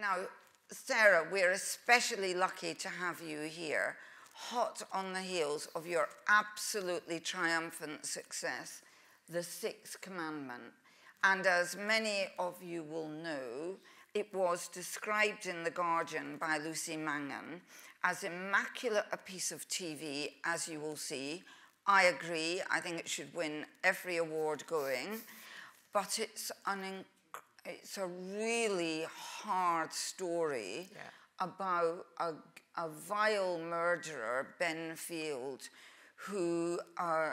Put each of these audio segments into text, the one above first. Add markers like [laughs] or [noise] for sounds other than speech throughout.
Now, Sarah, we're especially lucky to have you here, hot on the heels of your absolutely triumphant success, The Sixth Commandment. And as many of you will know, it was described in The Guardian by Lucy Mangan as immaculate a piece of TV, as you will see. I agree, I think it should win every award going, but it's an it's a really hard story yeah. about a, a, vile murderer, Ben Field, who uh,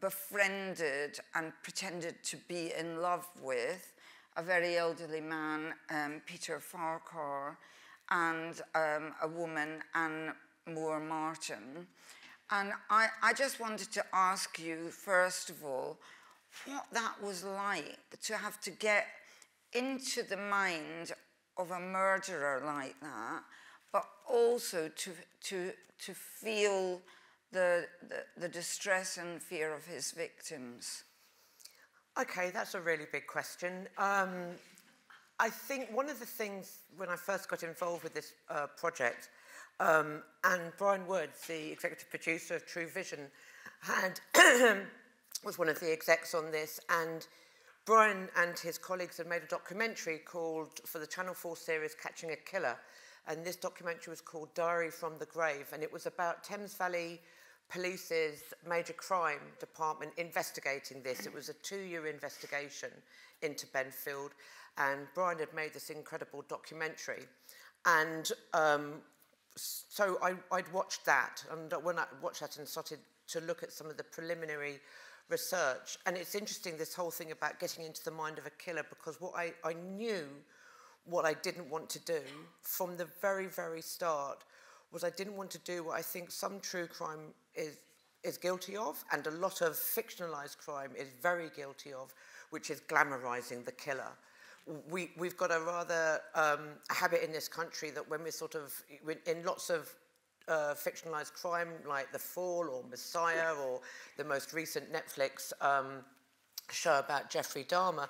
befriended and pretended to be in love with a very elderly man, um, Peter Farquhar, and um, a woman, Anne Moore Martin. And I, I just wanted to ask you, first of all, what that was like to have to get into the mind of a murderer like that, but also to, to, to feel the, the, the distress and fear of his victims? Okay, that's a really big question. Um, I think one of the things when I first got involved with this uh, project, um, and Brian Woods, the executive producer of True Vision, had [clears throat] was one of the execs on this, and Brian and his colleagues had made a documentary called, for the Channel 4 series, Catching a Killer. And this documentary was called Diary from the Grave. And it was about Thames Valley Police's major crime department investigating this. It was a two-year investigation into Ben Field. And Brian had made this incredible documentary. And um, so I, I'd watched that. And when I watched that and started to look at some of the preliminary research. And it's interesting, this whole thing about getting into the mind of a killer, because what I, I knew what I didn't want to do from the very, very start was I didn't want to do what I think some true crime is, is guilty of, and a lot of fictionalized crime is very guilty of, which is glamorizing the killer. We, we've got a rather um, habit in this country that when we're sort of in lots of uh, fictionalized crime like The Fall or Messiah or the most recent Netflix um, show about Jeffrey Dahmer,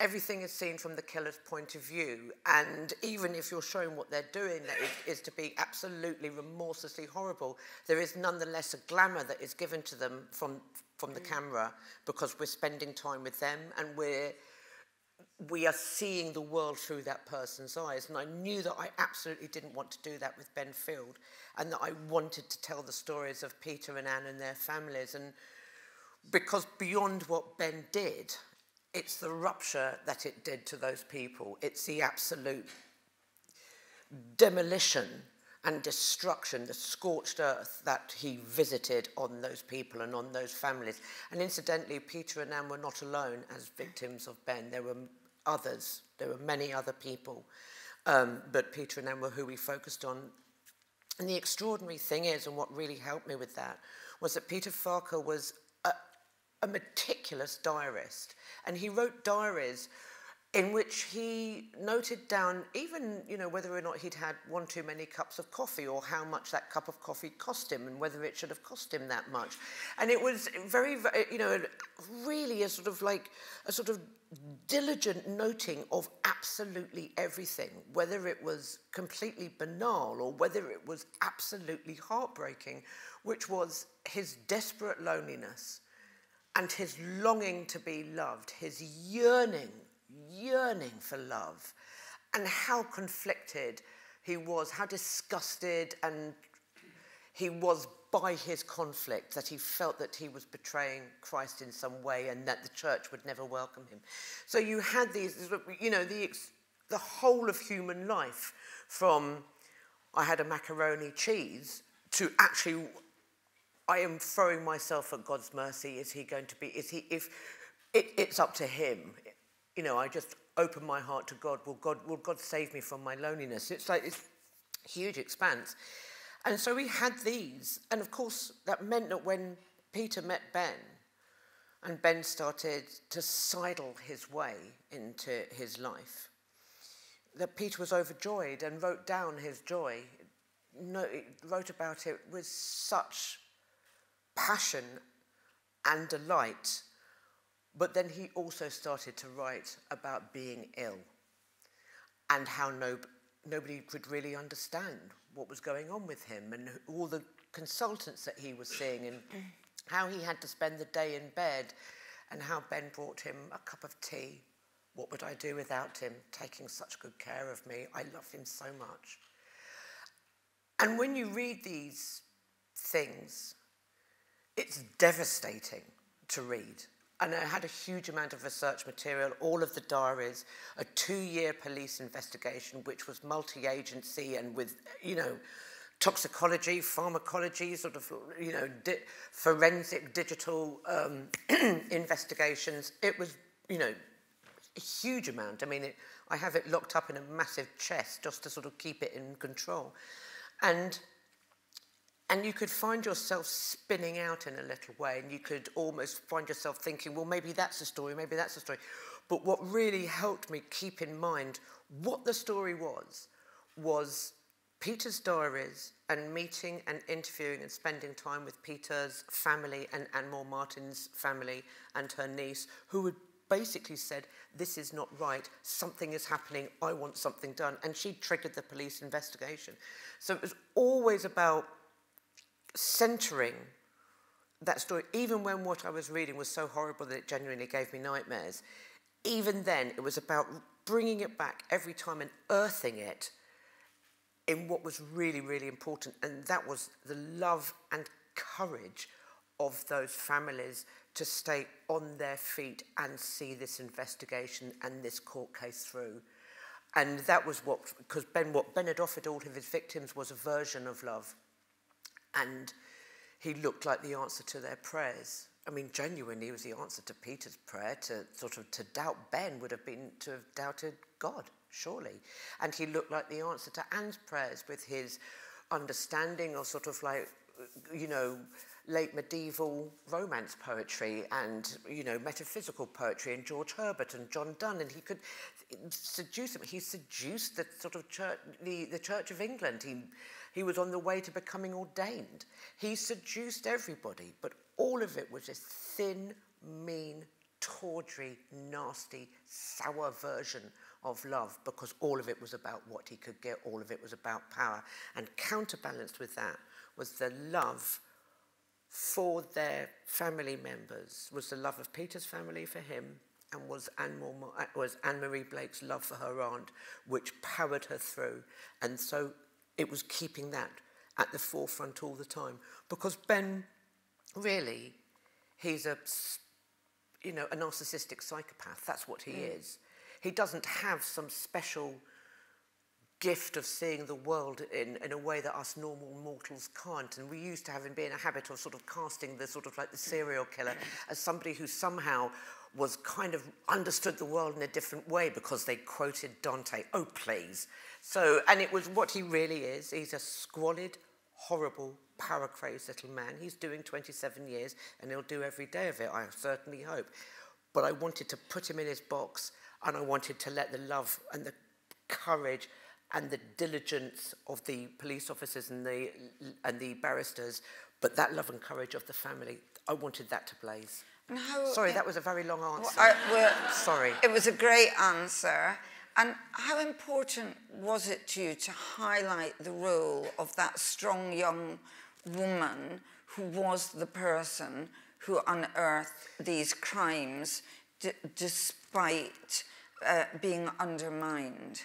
everything is seen from the killer's point of view. And even if you're showing what they're doing, that is, is to be absolutely remorselessly horrible, there is nonetheless a glamour that is given to them from, from the mm. camera because we're spending time with them and we're we are seeing the world through that person's eyes. And I knew that I absolutely didn't want to do that with Ben Field and that I wanted to tell the stories of Peter and Anne and their families. And because beyond what Ben did, it's the rupture that it did to those people. It's the absolute demolition and destruction, the scorched earth that he visited on those people and on those families. And incidentally, Peter and Anne were not alone as victims of Ben. There were others. There were many other people. Um, but Peter and Anne were who we focused on. And the extraordinary thing is, and what really helped me with that, was that Peter Farquhar was a, a meticulous diarist. And he wrote diaries in which he noted down even you know whether or not he'd had one too many cups of coffee or how much that cup of coffee cost him and whether it should have cost him that much. And it was very, very you know really a sort of like a sort of diligent noting of absolutely everything whether it was completely banal or whether it was absolutely heartbreaking which was his desperate loneliness and his longing to be loved his yearning yearning for love and how conflicted he was, how disgusted and he was by his conflict, that he felt that he was betraying Christ in some way and that the church would never welcome him. So you had these, you know, the, the whole of human life from I had a macaroni cheese to actually I am throwing myself at God's mercy. Is he going to be, is he, if it, it's up to him you know, I just open my heart to God. Will God, will God save me from my loneliness? It's like this huge expanse. And so we had these. And of course, that meant that when Peter met Ben, and Ben started to sidle his way into his life, that Peter was overjoyed and wrote down his joy, no, wrote about it with such passion and delight but then he also started to write about being ill and how no, nobody could really understand what was going on with him and all the consultants that he was seeing and how he had to spend the day in bed and how Ben brought him a cup of tea. What would I do without him taking such good care of me? I love him so much. And when you read these things, it's devastating to read. And I had a huge amount of research material, all of the diaries, a two-year police investigation, which was multi-agency and with, you know, toxicology, pharmacology, sort of, you know, di forensic digital um, [clears throat] investigations. It was, you know, a huge amount. I mean, it, I have it locked up in a massive chest just to sort of keep it in control. And and you could find yourself spinning out in a little way, and you could almost find yourself thinking, well, maybe that's a story, maybe that's a story. But what really helped me keep in mind what the story was, was Peter's diaries and meeting and interviewing and spending time with Peter's family and Ann Moore-Martin's family and her niece, who had basically said, this is not right, something is happening, I want something done. And she triggered the police investigation. So it was always about centering that story, even when what I was reading was so horrible that it genuinely gave me nightmares, even then it was about bringing it back every time and earthing it in what was really, really important, and that was the love and courage of those families to stay on their feet and see this investigation and this court case through. And that was what, because Ben, what Ben had offered all of his victims was a version of love. And he looked like the answer to their prayers. I mean, genuinely, he was the answer to Peter's prayer. To sort of to doubt Ben would have been to have doubted God, surely. And he looked like the answer to Anne's prayers with his understanding of sort of like, you know, late medieval romance poetry and, you know, metaphysical poetry and George Herbert and John Donne. And he could seduce him He seduced the sort of church, the, the Church of England. He he was on the way to becoming ordained. He seduced everybody, but all of it was this thin, mean, tawdry, nasty, sour version of love because all of it was about what he could get, all of it was about power. And counterbalanced with that was the love for their family members, was the love of Peter's family for him, and was Anne, uh, was Anne Marie Blake's love for her aunt, which powered her through. And so it was keeping that at the forefront all the time. Because Ben, really, he's a, you know, a narcissistic psychopath. That's what he mm. is. He doesn't have some special gift of seeing the world in, in a way that us normal mortals can't. And we used to have him be in a habit of sort of casting the sort of like the serial killer as somebody who somehow was kind of understood the world in a different way because they quoted Dante. Oh, please. So, and it was what he really is. He's a squalid, horrible, power-crazed little man. He's doing 27 years and he'll do every day of it, I certainly hope. But I wanted to put him in his box and I wanted to let the love and the courage and the diligence of the police officers and the, and the barristers, but that love and courage of the family, I wanted that to blaze. How, Sorry, that was a very long answer. Well, I, well, Sorry. It was a great answer. And how important was it to you to highlight the role of that strong young woman who was the person who unearthed these crimes despite uh, being undermined?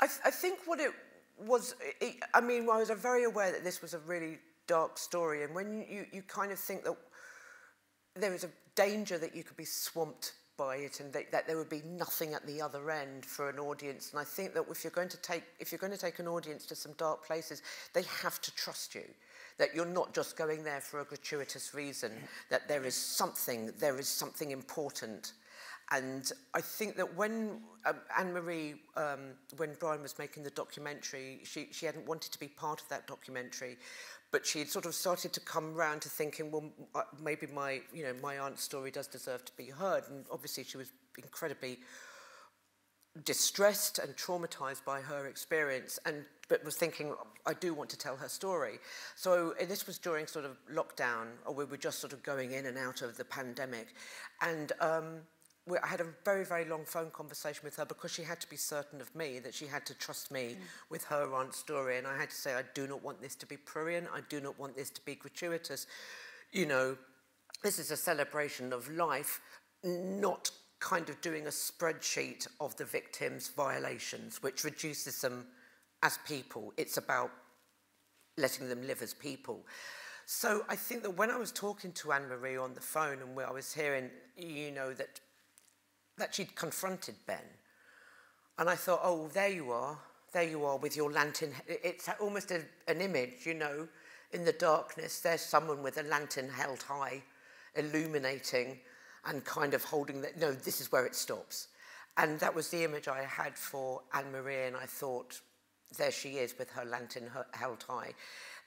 I, th I, think what it was, it, I mean, I was very aware that this was a really dark story. And when you, you kind of think that there is a danger that you could be swamped by it and that, that there would be nothing at the other end for an audience. And I think that if you're going to take, if you're going to take an audience to some dark places, they have to trust you. That you're not just going there for a gratuitous reason, that there is something, there is something important. And I think that when um, Anne-Marie, um, when Brian was making the documentary, she, she hadn't wanted to be part of that documentary, but she had sort of started to come round to thinking, well, uh, maybe my, you know, my aunt's story does deserve to be heard. And obviously she was incredibly distressed and traumatized by her experience and but was thinking I do want to tell her story so this was during sort of lockdown or we were just sort of going in and out of the pandemic and um I had a very, very long phone conversation with her because she had to be certain of me, that she had to trust me mm. with her aunt's story. And I had to say, I do not want this to be prurient. I do not want this to be gratuitous. You know, this is a celebration of life, not kind of doing a spreadsheet of the victims' violations, which reduces them as people. It's about letting them live as people. So I think that when I was talking to Anne Marie on the phone and where I was hearing, you know, that that she'd confronted Ben. And I thought, oh, there you are. There you are with your lantern. It's almost a, an image, you know, in the darkness. There's someone with a lantern held high, illuminating and kind of holding that, no, this is where it stops. And that was the image I had for Anne Marie, and I thought, there she is with her lantern held high.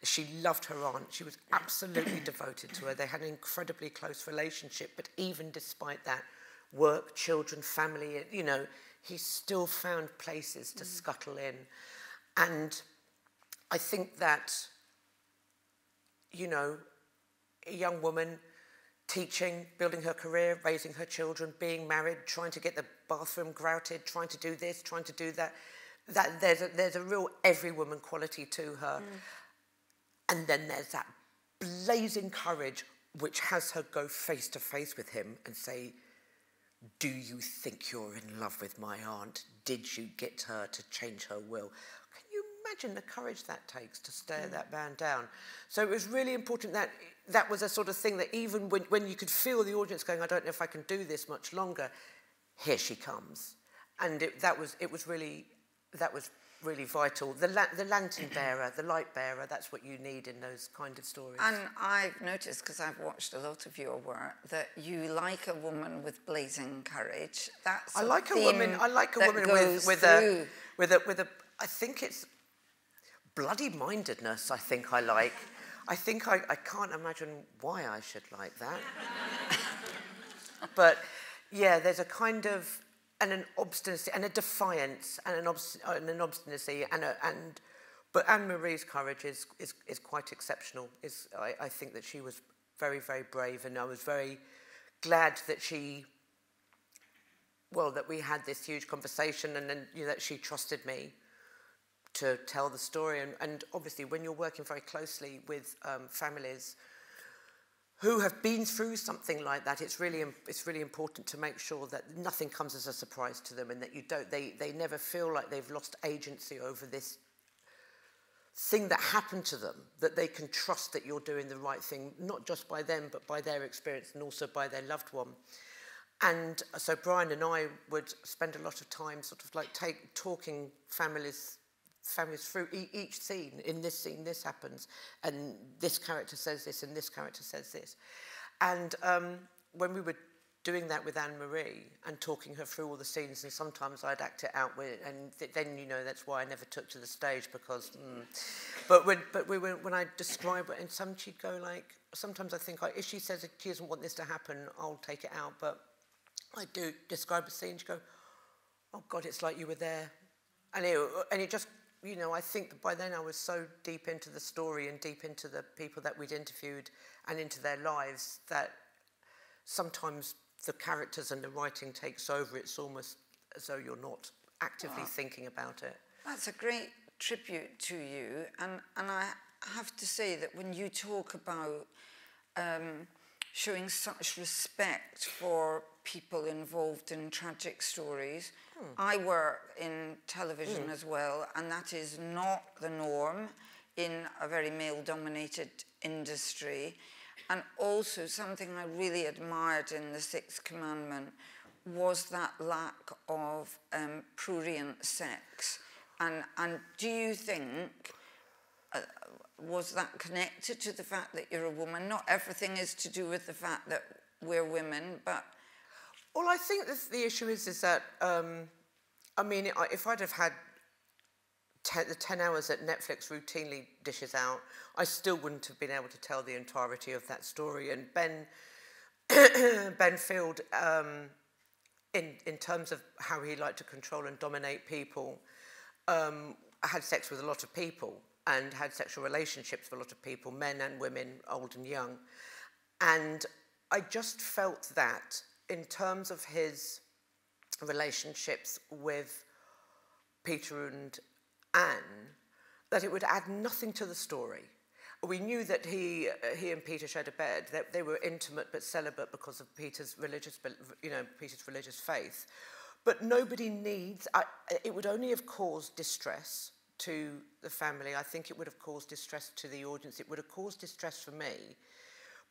She loved her aunt. She was absolutely devoted to her. They had an incredibly close relationship, but even despite that, work, children, family, you know, he still found places to mm. scuttle in. And I think that, you know, a young woman teaching, building her career, raising her children, being married, trying to get the bathroom grouted, trying to do this, trying to do that. That there's a, there's a real every woman quality to her. Mm. And then there's that blazing courage which has her go face to face with him and say, do you think you're in love with my aunt? Did you get her to change her will? Can you imagine the courage that takes to stare mm. that man down? So it was really important that that was a sort of thing that even when, when you could feel the audience going, I don't know if I can do this much longer, here she comes. And it, that was, it was really, that was really vital. The, la the lantern bearer, the light bearer, that's what you need in those kind of stories. And I've noticed, because I've watched a lot of your work, that you like a woman with blazing courage. That's I like a woman. I like a woman with with a with a with a. I think it's bloody mindedness. I think I like. I think I, I can't imagine why I should like that. [laughs] but yeah, there's a kind of and an obstinacy and a defiance and an, obst and an obstinacy and a, and but Anne Marie's courage is is, is quite exceptional. Is I, I think that she was very very brave and I was very glad that she well that we had this huge conversation and then you know, that she trusted me to tell the story and, and obviously when you're working very closely with um, families who have been through something like that, it's really, it's really important to make sure that nothing comes as a surprise to them and that you don't, they, they never feel like they've lost agency over this thing that happened to them, that they can trust that you're doing the right thing, not just by them, but by their experience and also by their loved one. And uh, so Brian and I would spend a lot of time sort of like take, talking families families through e each scene. In this scene, this happens, and this character says this, and this character says this. And um, when we were doing that with Anne Marie and talking her through all the scenes, and sometimes I'd act it out with, and th then you know that's why I never took to the stage because. Mm. But when but we were, when I describe it, and some she'd go like, sometimes I think like, if she says she doesn't want this to happen, I'll take it out. But I do describe a scene, she go, oh God, it's like you were there, and it and it just you know, I think by then I was so deep into the story and deep into the people that we'd interviewed and into their lives that sometimes the characters and the writing takes over. It's almost as though you're not actively wow. thinking about it. That's a great tribute to you. And, and I have to say that when you talk about um, showing such respect for people involved in tragic stories, Hmm. I work in television mm. as well, and that is not the norm in a very male-dominated industry. And also something I really admired in the Sixth Commandment was that lack of um, prurient sex. And, and do you think, uh, was that connected to the fact that you're a woman? Not everything is to do with the fact that we're women, but well, I think the issue is is that um, I mean, if I'd have had ten, the ten hours that Netflix routinely dishes out, I still wouldn't have been able to tell the entirety of that story. And Ben [coughs] Ben Field, um, in in terms of how he liked to control and dominate people, um, had sex with a lot of people and had sexual relationships with a lot of people, men and women, old and young. And I just felt that in terms of his relationships with Peter and Anne, that it would add nothing to the story. We knew that he, uh, he and Peter shared a bed, that they were intimate but celibate because of Peter's religious, you know, Peter's religious faith. But nobody needs, I, it would only have caused distress to the family. I think it would have caused distress to the audience. It would have caused distress for me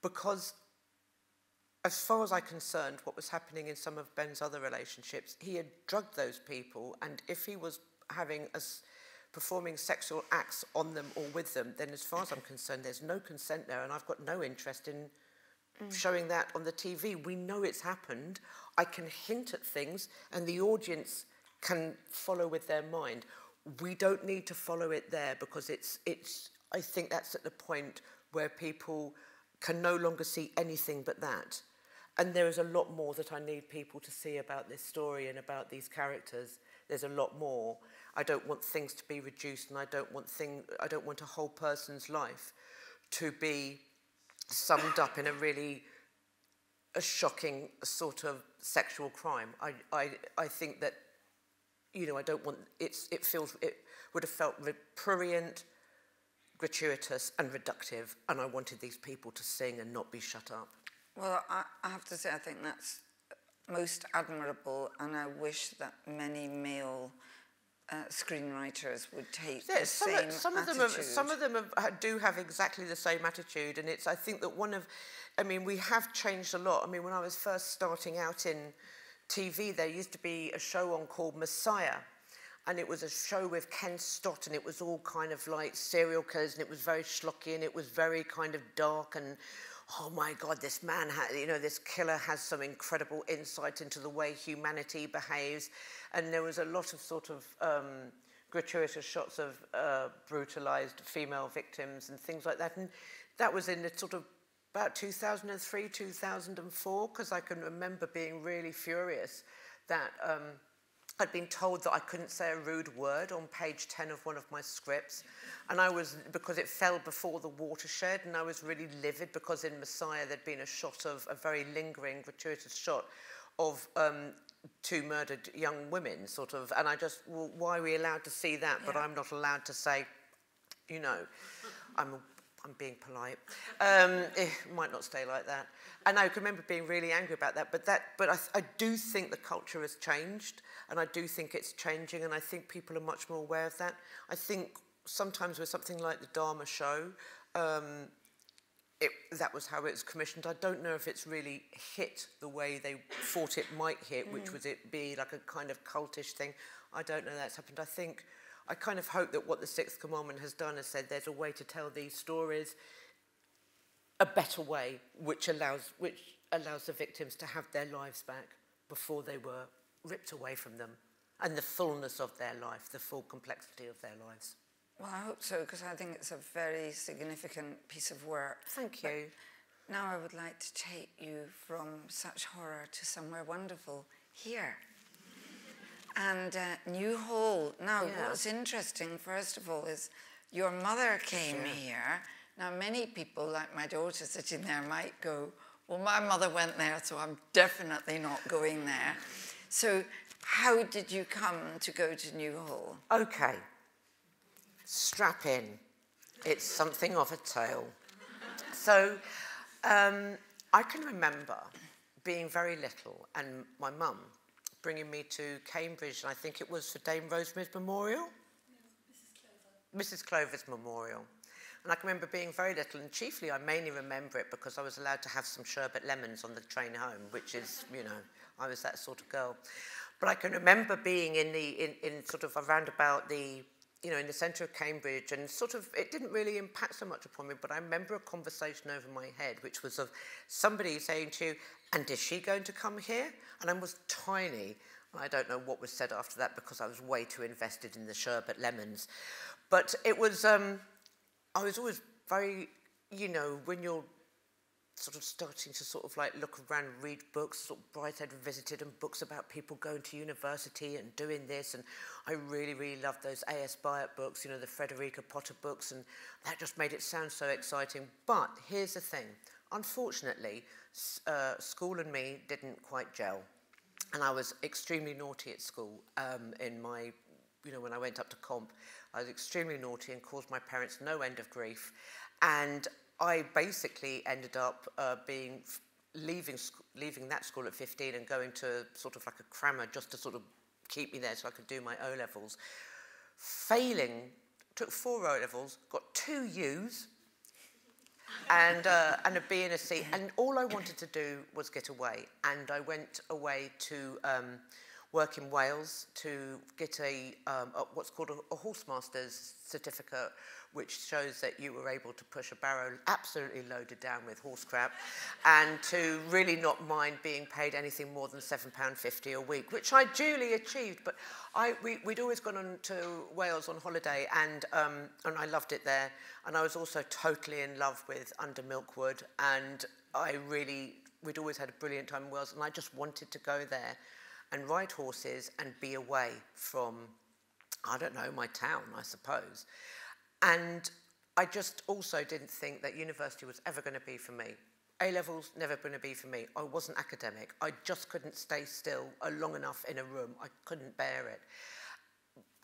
because as far as I'm concerned, what was happening in some of Ben's other relationships, he had drugged those people, and if he was having us performing sexual acts on them or with them, then as far as I'm concerned, there's no consent there, and I've got no interest in mm. showing that on the TV. We know it's happened. I can hint at things, and the audience can follow with their mind. We don't need to follow it there because it's it's. I think that's at the point where people can no longer see anything but that. And there is a lot more that I need people to see about this story and about these characters. There's a lot more. I don't want things to be reduced and I don't want thing I don't want a whole person's life to be summed up in a really a shocking sort of sexual crime. I, I, I think that, you know, I don't want, it's, it feels, it would have felt prurient, gratuitous and reductive, and I wanted these people to sing and not be shut up. Well, I, I have to say, I think that's most admirable, and I wish that many male uh, screenwriters would take yeah, the some same of, some attitude. Of them have, some of them have, do have exactly the same attitude, and it's. I think that one of, I mean, we have changed a lot. I mean, when I was first starting out in TV, there used to be a show on called Messiah, and it was a show with Ken Stott, and it was all kind of like serial killers, and it was very schlocky, and it was very kind of dark and oh my God, this man, you know, this killer has some incredible insight into the way humanity behaves. And there was a lot of sort of um, gratuitous shots of uh, brutalized female victims and things like that. And that was in the sort of about 2003, 2004, because I can remember being really furious that um, I'd been told that I couldn't say a rude word on page 10 of one of my scripts. And I was, because it fell before the watershed, and I was really livid because in Messiah there'd been a shot of, a very lingering, gratuitous shot of um, two murdered young women, sort of. And I just, well, why are we allowed to see that, yeah. but I'm not allowed to say, you know, I'm I'm being polite. Um, it might not stay like that. And I can remember being really angry about that. But that, but I, I do think the culture has changed, and I do think it's changing, and I think people are much more aware of that. I think sometimes with something like the Dahmer show, um, it, that was how it was commissioned. I don't know if it's really hit the way they thought it might hit, mm. which was it be like a kind of cultish thing. I don't know that's happened. I think I kind of hope that what the Sixth Commandment has done is said there's a way to tell these stories a better way, which allows, which allows the victims to have their lives back before they were ripped away from them, and the fullness of their life, the full complexity of their lives. Well, I hope so, because I think it's a very significant piece of work. Thank you. But now I would like to take you from such horror to somewhere wonderful here and uh, New Hall. Now, yeah. what's interesting, first of all, is your mother came sure. here. Now, many people, like my daughter sitting there, might go, Well, my mother went there, so I'm definitely not going there. So, how did you come to go to New Hall? Okay. Strap in. It's something of a tale. So, um, I can remember being very little and my mum bringing me to Cambridge, and I think it was for Dame Rosemary's Memorial. Yeah, Mrs. Clover. Mrs. Clover's Memorial. And I can remember being very little, and chiefly I mainly remember it because I was allowed to have some sherbet lemons on the train home, which is, you know, I was that sort of girl. But I can remember being in the, in, in sort of around about the, you know, in the centre of Cambridge, and sort of, it didn't really impact so much upon me, but I remember a conversation over my head, which was of somebody saying to you, and is she going to come here? And I was tiny. and I don't know what was said after that because I was way too invested in the sherbet lemons. But it was, um, I was always very, you know, when you're sort of starting to sort of like look around, read books, sort of Brideshead Revisited and books about people going to university and doing this. And I really, really loved those A.S. Byatt books, you know, the Frederica Potter books. And that just made it sound so exciting. But here's the thing. unfortunately, uh, school and me didn't quite gel. And I was extremely naughty at school um, in my, you know, when I went up to comp. I was extremely naughty and caused my parents no end of grief. And I basically ended up uh, being leaving leaving that school at 15 and going to sort of like a crammer just to sort of keep me there so I could do my O levels. Failing, took four O levels, got two U's, and, uh, and a B and a C. And all I wanted to do was get away. And I went away to um, work in Wales to get a, um, a what's called a, a horsemaster's certificate, which shows that you were able to push a barrow absolutely loaded down with horse crap and to really not mind being paid anything more than £7.50 a week, which I duly achieved. But I, we, we'd always gone on to Wales on holiday and, um, and I loved it there. And I was also totally in love with Under Milk Wood and I really, we'd always had a brilliant time in Wales and I just wanted to go there and ride horses and be away from, I don't know, my town, I suppose. And I just also didn't think that university was ever going to be for me. A levels never going to be for me. I wasn't academic. I just couldn't stay still uh, long enough in a room. I couldn't bear it.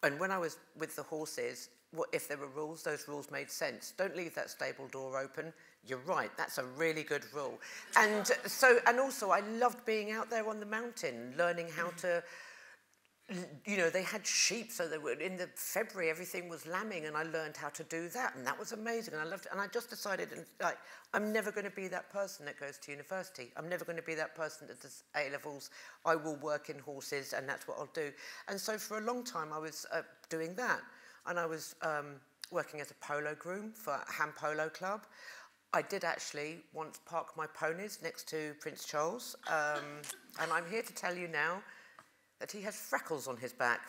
And when I was with the horses, what, if there were rules, those rules made sense. Don't leave that stable door open. You're right, that's a really good rule. And so, and also, I loved being out there on the mountain, learning how to you know, they had sheep, so they were in the February everything was lambing, and I learned how to do that, and that was amazing, and I loved it. And I just decided, like, I'm never going to be that person that goes to university. I'm never going to be that person that does A levels. I will work in horses, and that's what I'll do. And so for a long time, I was uh, doing that, and I was um, working as a polo groom for Ham Polo Club. I did actually once park my ponies next to Prince Charles, um, and I'm here to tell you now that he has freckles on his back.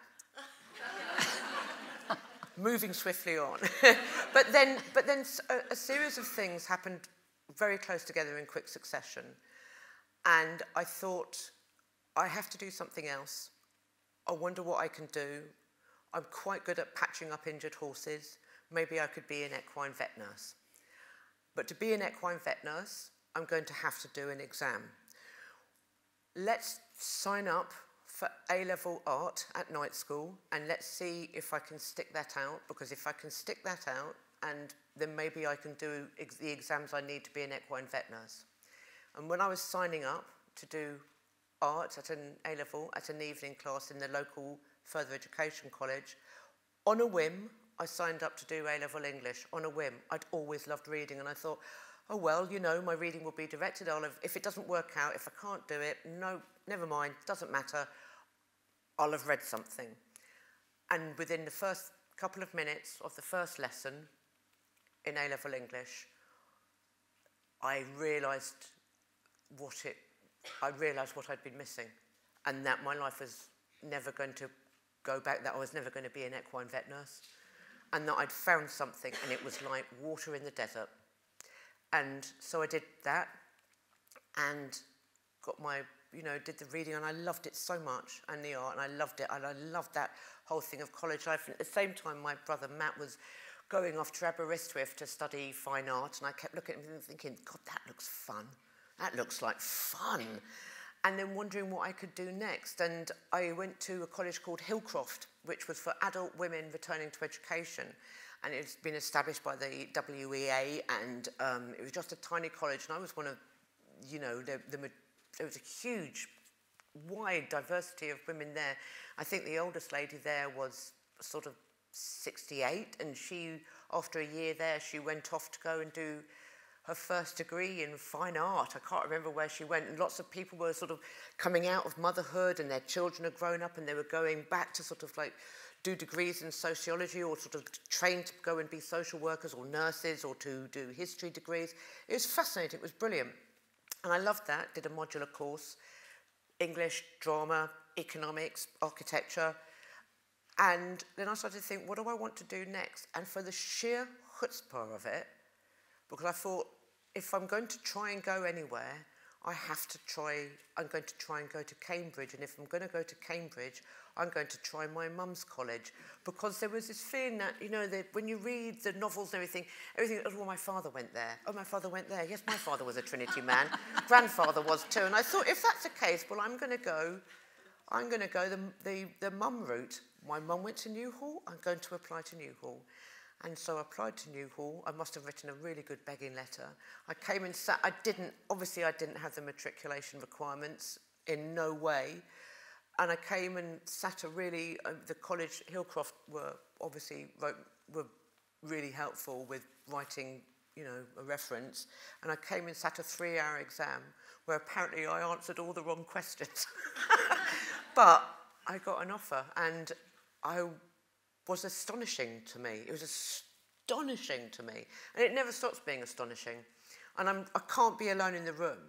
[laughs] Moving swiftly on. [laughs] but then, but then a, a series of things happened very close together in quick succession. And I thought, I have to do something else. I wonder what I can do. I'm quite good at patching up injured horses. Maybe I could be an equine vet nurse. But to be an equine vet nurse, I'm going to have to do an exam. Let's sign up for A-level art at night school and let's see if I can stick that out because if I can stick that out and then maybe I can do ex the exams I need to be an equine vet nurse. And when I was signing up to do art at an A-level, at an evening class in the local further education college, on a whim, I signed up to do A-level English, on a whim. I'd always loved reading and I thought, oh well, you know, my reading will be directed. I'll if it doesn't work out, if I can't do it, no, never mind, doesn't matter. I'll have read something. And within the first couple of minutes of the first lesson in A-level English, I realised what it, I realised what I'd been missing and that my life was never going to go back, that I was never going to be an equine vet nurse and that I'd found something and it was like water in the desert. And so I did that and got my you know, did the reading and I loved it so much and the art and I loved it and I loved that whole thing of college life. And at the same time, my brother Matt was going off to Aberystwyth to study fine art and I kept looking at him and thinking, God, that looks fun. That looks like fun. And then wondering what I could do next. And I went to a college called Hillcroft, which was for adult women returning to education. And it's been established by the WEA, and um, it was just a tiny college. And I was one of, you know, the, the there was a huge, wide diversity of women there. I think the oldest lady there was sort of 68, and she, after a year there, she went off to go and do her first degree in fine art. I can't remember where she went. And lots of people were sort of coming out of motherhood and their children had grown up and they were going back to sort of like do degrees in sociology or sort of train to go and be social workers or nurses or to do history degrees. It was fascinating. It was brilliant. And I loved that, did a modular course, English, drama, economics, architecture. And then I started to think, what do I want to do next? And for the sheer chutzpah of it, because I thought, if I'm going to try and go anywhere, I have to try, I'm going to try and go to Cambridge. And if I'm going to go to Cambridge, I'm going to try my mum's college. Because there was this feeling that, you know, that when you read the novels and everything, everything, oh, well, my father went there. Oh, my father went there. Yes, my father was a Trinity man. [laughs] Grandfather was too. And I thought, if that's the case, well, I'm going to go, I'm going to go the, the, the mum route. My mum went to New Hall. I'm going to apply to New Hall. And so I applied to New Hall. I must have written a really good begging letter. I came and sat, I didn't, obviously I didn't have the matriculation requirements in no way. And I came and sat a really, uh, the college, Hillcroft were obviously wrote, were really helpful with writing, you know, a reference. And I came and sat a three hour exam where apparently I answered all the wrong [laughs] questions. [laughs] but I got an offer and I was astonishing to me. It was astonishing to me. And it never stops being astonishing. And I'm, I can't be alone in the room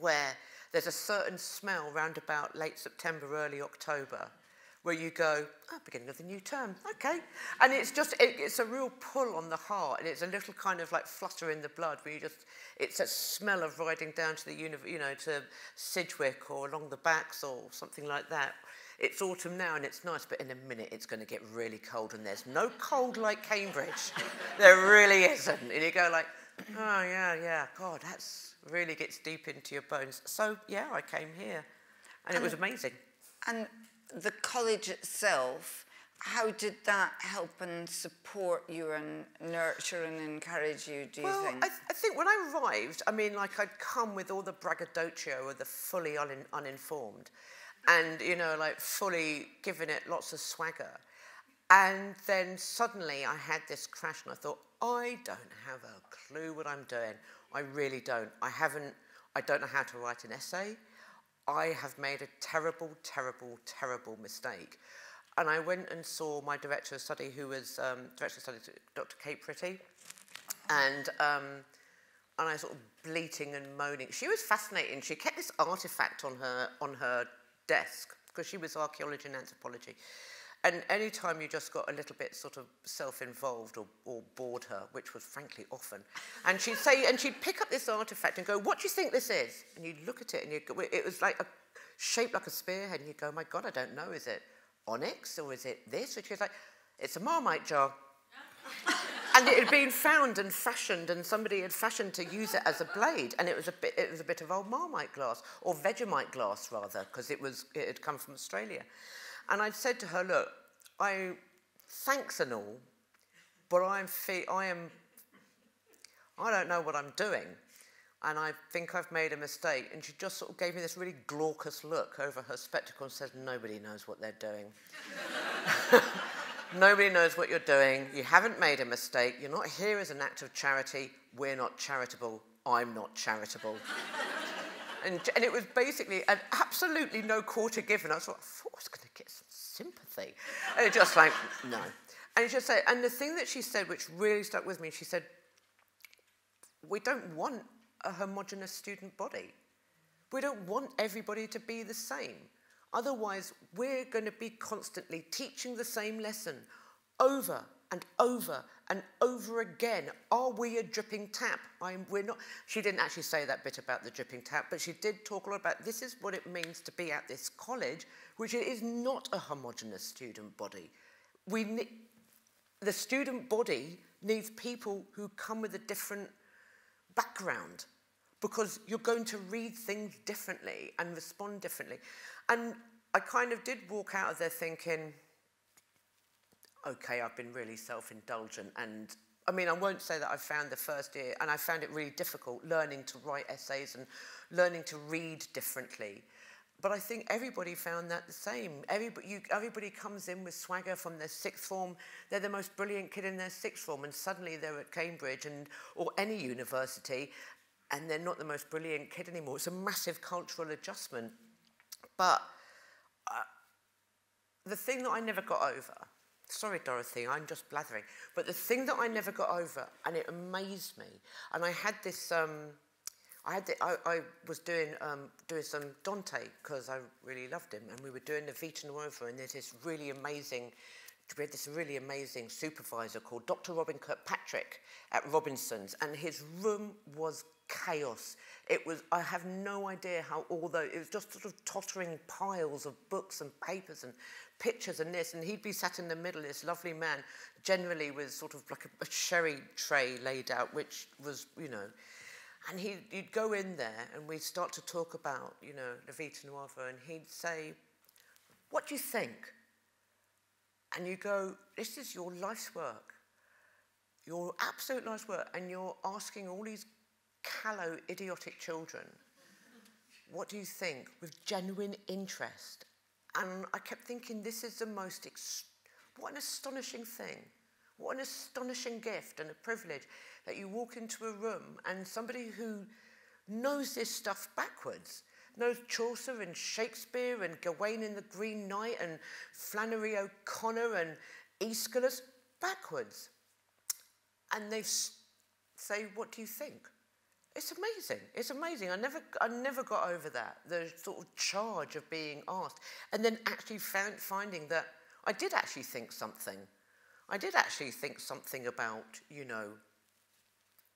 where there's a certain smell round about late September, early October, where you go, oh, beginning of the new term, okay. And it's just, it, it's a real pull on the heart, and it's a little kind of like flutter in the blood, where you just, it's a smell of riding down to the, you know, to Sidgwick or along the backs or something like that, it's autumn now and it's nice, but in a minute it's going to get really cold, and there's no cold like Cambridge. [laughs] there really isn't. And you go like, oh yeah, yeah, God, that's really gets deep into your bones. So yeah, I came here, and, and it was amazing. And the college itself, how did that help and support you and nurture and encourage you, do you well, think? I, th- I think when I arrived, I mean, like I'd come with all the braggadocio of the fully un- uninformed and, you know, like fully giving it lots of swagger. And then suddenly I had this crash and I thought, I don't have a clue what I'm doing. I really don't. I haven't, I don't know how to write an essay. I have made a terrible, terrible, terrible mistake. And I went and saw my director of study, who was um, director of study, Dr. Kate Pretty. And, um, and I sort of bleating and moaning. She was fascinating. She kept this artifact on her, on her desk because she was archaeology and anthropology. And any time you just got a little bit sort of self-involved or, or bored her, which was frankly often, and she'd say, and she'd pick up this artifact and go, "What do you think this is?" And you'd look at it, and you'd go, it was like a shaped like a spearhead, and you'd go, "My God, I don't know. Is it onyx or is it this?" And she was like, "It's a marmite jar." And it had been found and fashioned, and somebody had fashioned to use it as a blade, and it was a bit, it was a bit of old Marmite glass, or Vegemite glass rather, because it was, it had come from Australia. And I'd said to her, look, I, thanks and all, but I am, I don't know what I'm doing, and I think I've made a mistake. And she just sort of gave me this really glaucous look over her spectacles and says, nobody knows what they're doing. [laughs] Nobody knows what you're doing. You haven't made a mistake. You're not here as an act of charity. We're not charitable. I'm not charitable. [laughs] and, and it was basically an absolutely no quarter given. I, thought, I thought I was going to get some sympathy. And it just like, no. And she just said, and the thing that she said, which really stuck with me, she said, we don't want a homogenous student body. We don't want everybody to be the same. Otherwise, we're going to be constantly teaching the same lesson over and over and over again. Are we a dripping tap? I'm, we're not. She didn't actually say that bit about the dripping tap, but she did talk a lot about this is what it means to be at this college, which is not a homogenous student body. We the student body needs people who come with a different background because you're going to read things differently and respond differently. And I kind of did walk out of there thinking, okay, I've been really self-indulgent. And I mean, I won't say that I found the first year, and I found it really difficult learning to write essays and learning to read differently. But I think everybody found that the same. Everybody, you, everybody comes in with swagger from their sixth form. They're the most brilliant kid in their sixth form, and suddenly they're at Cambridge and or any university, and they're not the most brilliant kid anymore. It's a massive cultural adjustment. But uh, the thing that I never got over, sorry, Dorothy, I'm just blathering, but the thing that I never got over, and it amazed me, and I had this. Um, I, had the, I, I was doing um, doing some Dante because I really loved him, and we were doing the Vita Nuova, and there's this really amazing we had this really amazing supervisor called Dr. Robin Kirkpatrick at Robinson's, and his room was chaos. It was, I have no idea how, although it was just sort of tottering piles of books and papers and pictures and this, and he'd be sat in the middle, this lovely man, generally with sort of like a, a sherry tray laid out, which was, you know, and he'd, he'd go in there and we'd start to talk about, you know, La Vita Nuova, and he'd say, what do you think? And you go, this is your life's work. Your absolute life's work. And you're asking all these callow, idiotic children, what do you think? With genuine interest. And I kept thinking, this is the most, what an astonishing thing. What an astonishing gift and a privilege that you walk into a room and somebody who knows this stuff backwards, knows Chaucer and Shakespeare and Gawain in the Green Knight and Flannery O'Connor and Aeschylus backwards. And they say, what do you think? It's amazing. It's amazing. I never, I never got over that, the sort of charge of being asked. And then actually found, finding that I did actually think something. I did actually think something about, you know,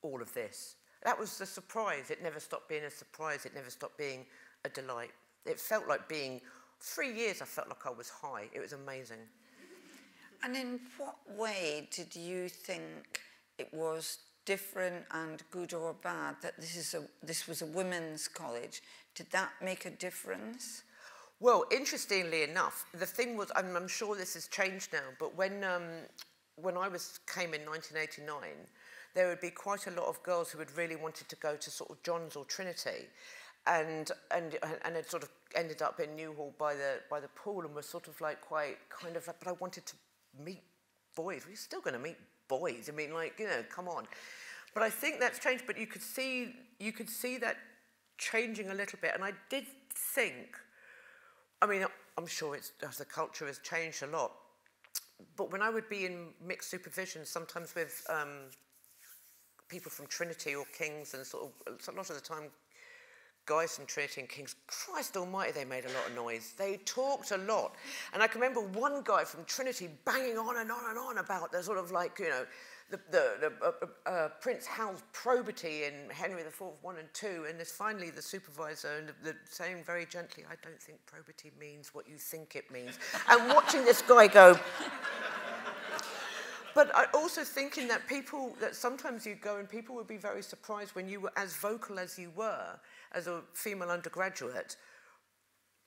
all of this. That was the surprise. It never stopped being a surprise. It never stopped being a delight. It felt like being, three years I felt like I was high. It was amazing. And in what way did you think it was different and good or bad that this is a this was a women's college did that make a difference well interestingly enough the thing was I'm, I'm sure this has changed now but when um, when I was came in 1989 there would be quite a lot of girls who had really wanted to go to sort of John's or Trinity and and and had sort of ended up in New Hall by the by the pool and were sort of like quite kind of but I wanted to meet boys we're still going to meet boys. I mean, like, you know, come on. But I think that's changed, but you could see, you could see that changing a little bit. And I did think, I mean, I'm sure it's, the culture has changed a lot. But when I would be in mixed supervision, sometimes with um, people from Trinity or King's, and sort of a lot of the time guys from Trinity and King's, Christ almighty, they made a lot of noise. They talked a lot. And I can remember one guy from Trinity banging on and on and on about the sort of like, you know, the, the, the uh, uh, uh Prince Hal's probity in Henry IV 1 and 2, and there's finally the supervisor and the, the, saying very gently, I don't think probity means what you think it means. and watching this guy go, but I also thinking that people, that sometimes you go and people would be very surprised when you were as vocal as you were, as a female undergraduate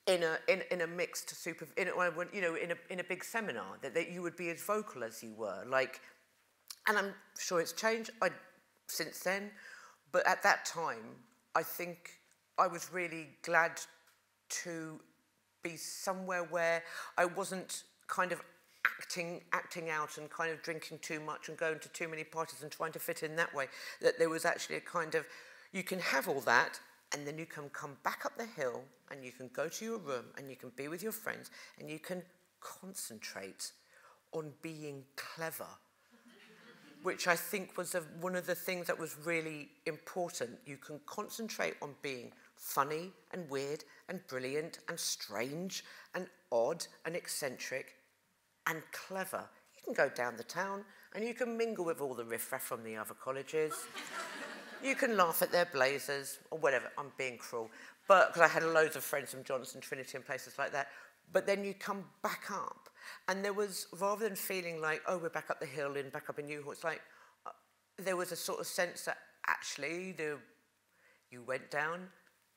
in a, in, in a mixed super, in a, you know, in a, in a big seminar, that, that you would be as vocal as you were. Like, and I'm sure it's changed I, since then, but at that time, I think I was really glad to be somewhere where I wasn't kind of acting acting out and kind of drinking too much and going to too many parties and trying to fit in that way that there was actually a kind of you can have all that and then you can come back up the hill and you can go to your room and you can be with your friends and you can concentrate on being clever which I think was a, one of the things that was really important. You can concentrate on being funny and weird and brilliant and strange and odd and eccentric and clever. You can go down the town and you can mingle with all the riffraff from the other colleges. You can laugh at their blazers or whatever. I'm being cruel. But because I had loads of friends from Johnson, Trinity, and places like that. But then you come back up. And there was, rather than feeling like, oh, we're back up the hill and back up in New Hall, it's like uh, there was a sort of sense that actually the, you went down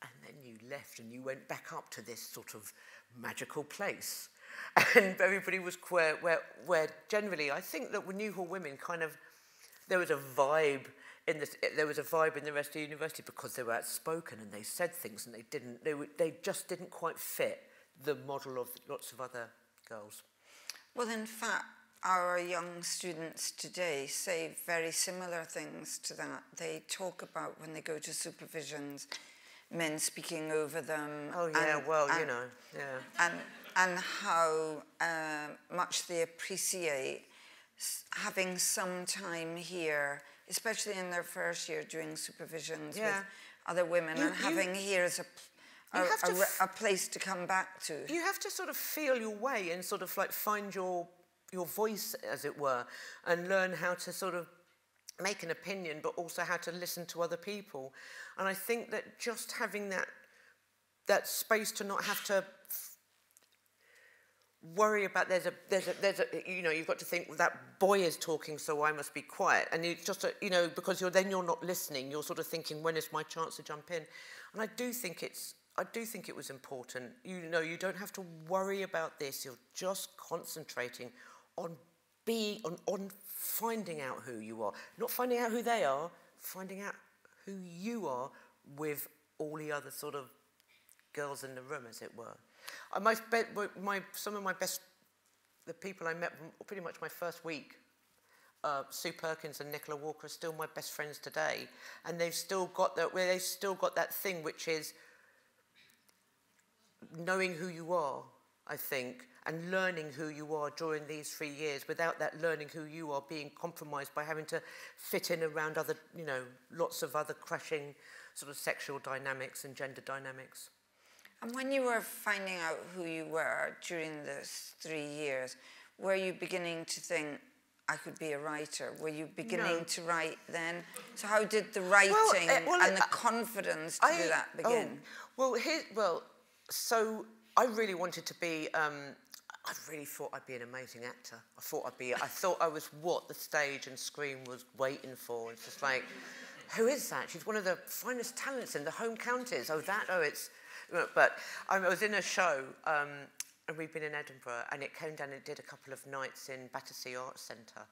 and then you left and you went back up to this sort of magical place. [laughs] And everybody was queer, where, where generally, I think that New Hall women kind of, there was a vibe in this, there was a vibe in the rest of the university because they were outspoken and they said things and they didn't, they, they just didn't quite fit the model of lots of other girls. Well, in fact, our young students today say very similar things to that. They talk about when they go to supervisions, men speaking over them. Oh yeah, and, well, and, you know, yeah. And and how uh, much they appreciate having some time here especially in their first year doing supervisions yeah. with other women you, and you, having here as a a, a, a, place to come back to. You have to sort of feel your way and sort of like find your your voice, as it were, and learn how to sort of make an opinion, but also how to listen to other people. And I think that just having that that space to not have to worry about there's a there's a there's a you know you've got to think well, that boy is talking so I must be quiet. And it's just a, you know because you're then you're not listening. You're sort of thinking when is my chance to jump in? And I do think it's I do think it was important. You know you don't have to worry about this. You're just concentrating on being on on finding out who you are. Not finding out who they are finding out who you are with all the other sort of girls in the room as it were my, my, some of my best, the people I met pretty much my first week, uh, Sue Perkins and Nicola Walker are still my best friends today, and they've still got that. Where they've still got that thing, which is knowing who you are. I think, and learning who you are during these three years. Without that learning who you are, being compromised by having to fit in around other, you know, lots of other crashing sort of sexual dynamics and gender dynamics. And when you were finding out who you were during those three years, were you beginning to think, I could be a writer? Were you beginning no. to write then? So how did the writing well, uh, well, and the uh, confidence to I, do that oh, begin? Oh, well, here, well, so I really wanted to be. Um, I really thought I'd be an amazing actor. I thought I'd be. I thought I was what the stage and screen was waiting for. It's just like, who is that? She's one of the finest talents in the home counties. Oh, that. Oh, it's but I was in a show, um, and we'd been in Edinburgh, and it came down and did a couple of nights in Battersea Arts Centre.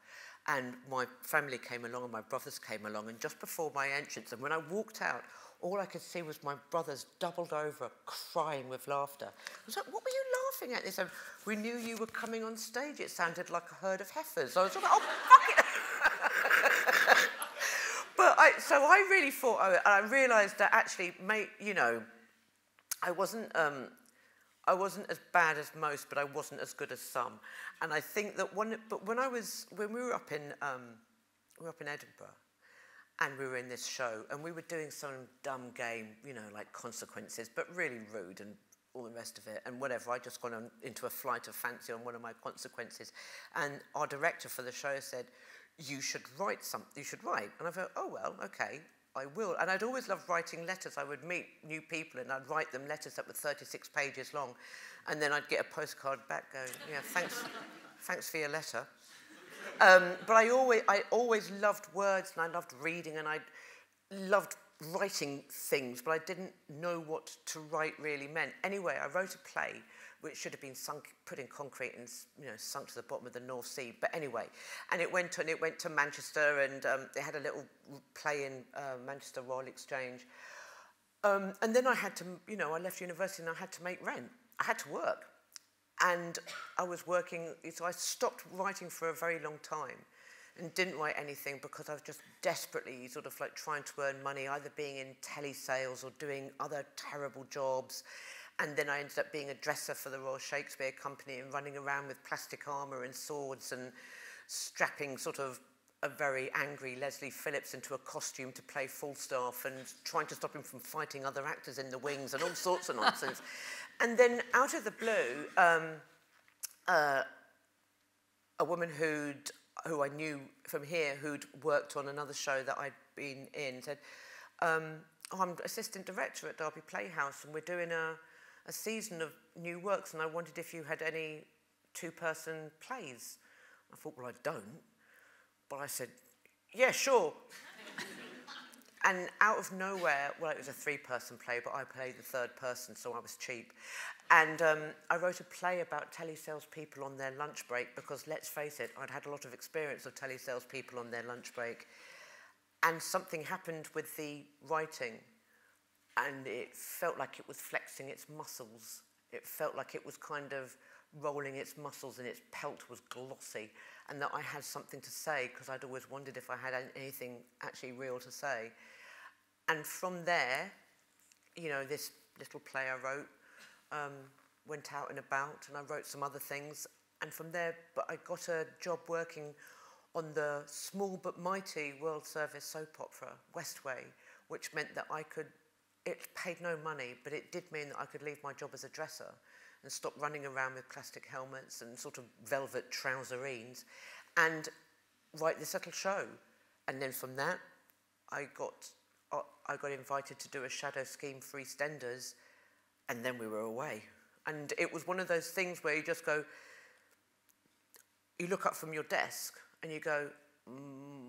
And my family came along, and my brothers came along, and just before my entrance, and when I walked out, all I could see was my brothers doubled over, crying with laughter. I was like, what were you laughing at? They said, we knew you were coming on stage. It sounded like a herd of heifers. I was like, oh, fuck it. [laughs] but I, so I really thought, and I realised that actually, mate, you know, I wasn't, um, I wasn't as bad as most, but I wasn't as good as some. And I think that when, but when I was, when we were up in, um, we were up in Edinburgh, and we were in this show, and we were doing some dumb game, you know, like consequences, but really rude and all the rest of it, and whatever. I just gone on, into a flight of fancy on one of my consequences, and our director for the show said, "You should write something. You should write." And I thought, "Oh well, okay." I will. And I'd always loved writing letters. I would meet new people and I'd write them letters that were 36 pages long. And then I'd get a postcard back going, yeah, thanks, thanks for your letter. Um, but I always, I always loved words and I loved reading and I loved writing things, but I didn't know what to write really meant. Anyway, I wrote a play which should have been sunk, put in concrete and you know sunk to the bottom of the North Sea. But anyway, and it went and it went to Manchester, and um, they had a little play in uh, Manchester Royal Exchange. Um, and then I had to, you know, I left university and I had to make rent. I had to work, and I was working. So I stopped writing for a very long time. And didn't write anything because I was just desperately sort of like trying to earn money, either being in telesales or doing other terrible jobs. And then I ended up being a dresser for the Royal Shakespeare Company and running around with plastic armour and swords and strapping sort of a very angry Leslie Phillips into a costume to play Falstaff and trying to stop him from fighting other actors in the wings and all sorts of [laughs] nonsense. and then out of the blue, um, uh, a woman who'd, who I knew from here who'd worked on another show that I'd been in said, um, oh, I'm assistant director at Derby Playhouse and we're doing a, a season of new works and I wondered if you had any two-person plays. I thought, well, I don't. But I said, yeah, sure. [laughs] and out of nowhere, well, it was a three-person play, but I played the third person, so I was cheap. And um, I wrote a play about telesales people on their lunch break because, let's face it, I'd had a lot of experience of telesales people on their lunch break. And something happened with the writing and it felt like it was flexing its muscles. It felt like it was kind of rolling its muscles and its pelt was glossy and that I had something to say because I'd always wondered if I had anything actually real to say. And from there, you know, this little play I wrote um, went out and about and I wrote some other things. And from there, but I got a job working on the small but mighty World Service soap opera, Westway, which meant that I could it paid no money, but it did mean that I could leave my job as a dresser and stop running around with plastic helmets and sort of velvet trouserines and write this little show. And then from that, I got, uh, I got invited to do a shadow scheme for EastEnders, and then we were away. And it was one of those things where you just go, you look up from your desk and you go,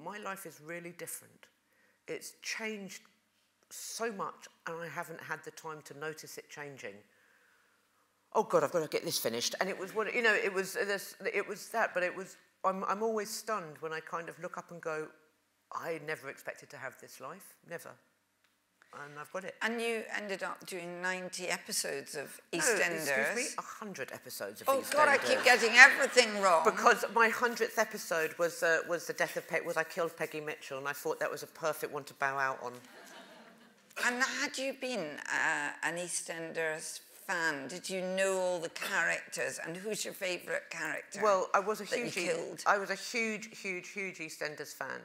my life is really different. It's changed so much, and I haven't had the time to notice it changing. Oh God, I've got to get this finished. And it was what you know. It was this. It was that. But it was. I'm. I'm always stunned when I kind of look up and go, I never expected to have this life. Never. And I've got it. And you ended up doing 90 episodes of EastEnders. No, excuse me, 100 episodes of oh, EastEnders. Oh God, I keep getting everything wrong. Because my 100th episode was, uh, was the death of Peg, was I killed Peggy Mitchell, and I thought that was a perfect one to bow out on. And had you been uh, an EastEnders fan? Did you know all the characters? And who's your favourite character? Well, I was a huge, I was a huge, huge, huge EastEnders fan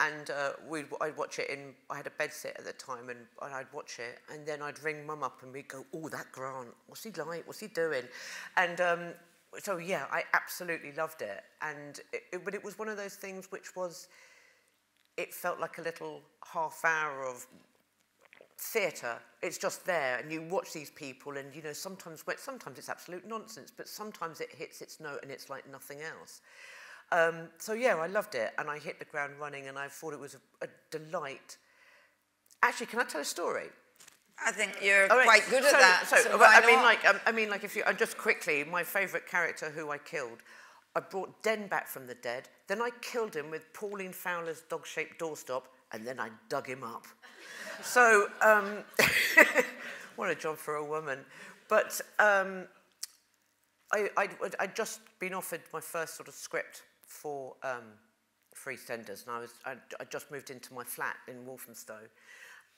and uh, we'd, I'd watch it in, I had a bed sit at the time and I'd watch it and then I'd ring mum up and we'd go, oh, that Grant, what's he like, what's he doing? And um, so, yeah, I absolutely loved it. And it, it, but it was one of those things which was, it felt like a little half hour of theatre. It's just there and you watch these people and, you know, sometimes, sometimes it's absolute nonsense, but sometimes it hits its note and it's like nothing else. Um, so yeah, I loved it, and I hit the ground running, and I thought it was a, a delight. Actually, can I tell a story? I think you're right. quite good so, at that. So, so I mean, like, um, I mean, like, if you, uh, just quickly, my favourite character who I killed, I brought Den back from the dead. Then I killed him with Pauline Fowler's dog-shaped doorstop, and then I dug him up. so, um, [laughs] what a job for a woman. But um, I, I'd, I'd just been offered my first sort of script for um, for EastEnders, and I was I, I just moved into my flat in Walthamstow,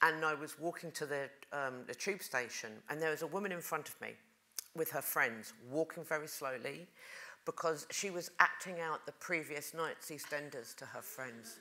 and I was walking to the um, the tube station, and there was a woman in front of me with her friends walking very slowly, because she was acting out the previous night's EastEnders to her friends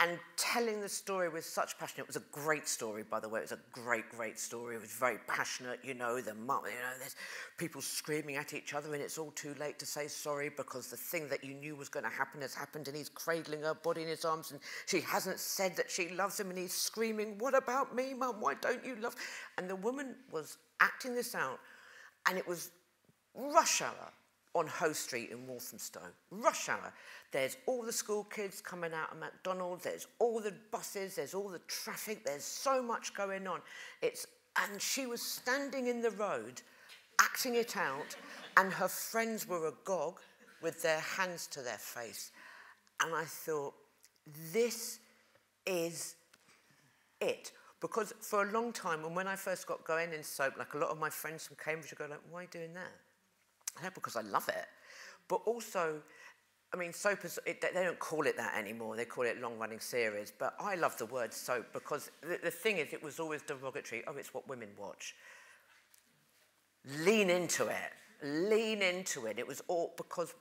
and telling the story with such passion. It was a great story, by the way. It was a great, great story. It was very passionate, you know, the you know, there's people screaming at each other and it's all too late to say sorry because the thing that you knew was going to happen has happened and he's cradling her body in his arms and she hasn't said that she loves him and he's screaming, what about me, mum? Why don't you love? And the woman was acting this out and it was rush hour on Hoe Street in Walthamstow. Rush hour. There's all the school kids coming out of McDonald's, there's all the buses, there's all the traffic, there's so much going on. It's, and she was standing in the road, acting it out, and her friends were agog with their hands to their face. And I thought, this is it. Because for a long time, and when I first got going in soap, like a lot of my friends from Cambridge would go like, why are you doing that? know, because I love it. But also, I mean, soap is, it, they don't call it that anymore. They call it long-running series. But I love the word soap because the, the thing is, it was always derogatory. Oh, it's what women watch. Lean into it. Lean into it. It was all because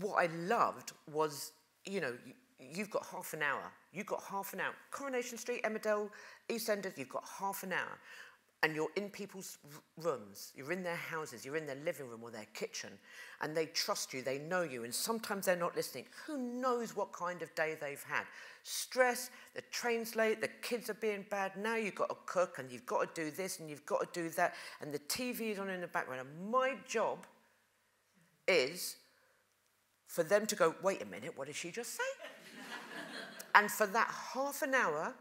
what I loved was, you know, you've got half an hour. You've got half an hour. Coronation Street, Emmerdale, EastEnders, you've got half an hour and you're in people's rooms, you're in their houses, you're in their living room or their kitchen, and they trust you, they know you, and sometimes they're not listening. Who knows what kind of day they've had? Stress, the train's late, the kids are being bad, now you've got to cook, and you've got to do this, and you've got to do that, and the TV is on in the background. And my job is for them to go, wait a minute, what did she just say? [laughs] and for that half an hour,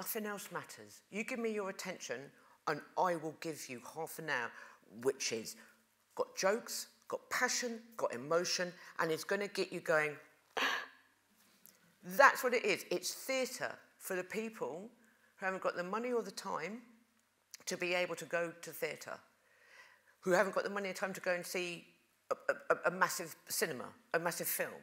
Nothing else matters. You give me your attention, and I will give you half an hour, which is got jokes, got passion, got emotion, and it's going to get you going. That's what it is. It's theatre for the people who haven't got the money or the time to be able to go to theatre, who haven't got the money or time to go and see a, a, a massive cinema, a massive film,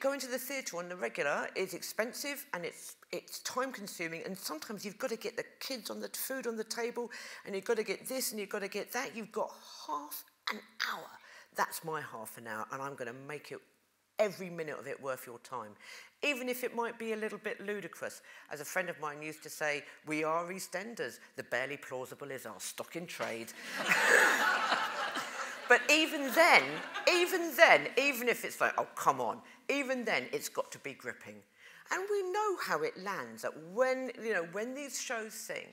going to the theatre on the regular is expensive and it's it's time consuming and sometimes you've got to get the kids on the food on the table and you've got to get this and you've got to get that you've got half an hour that's my half an hour and i'm going to make it every minute of it worth your time even if it might be a little bit ludicrous. As a friend of mine used to say, we are EastEnders. The barely plausible is our stock in trade. [laughs] but even then, even then, even if it's like, oh, come on, even then, it's got to be gripping. And we know how it lands that when, you know, when these shows sing,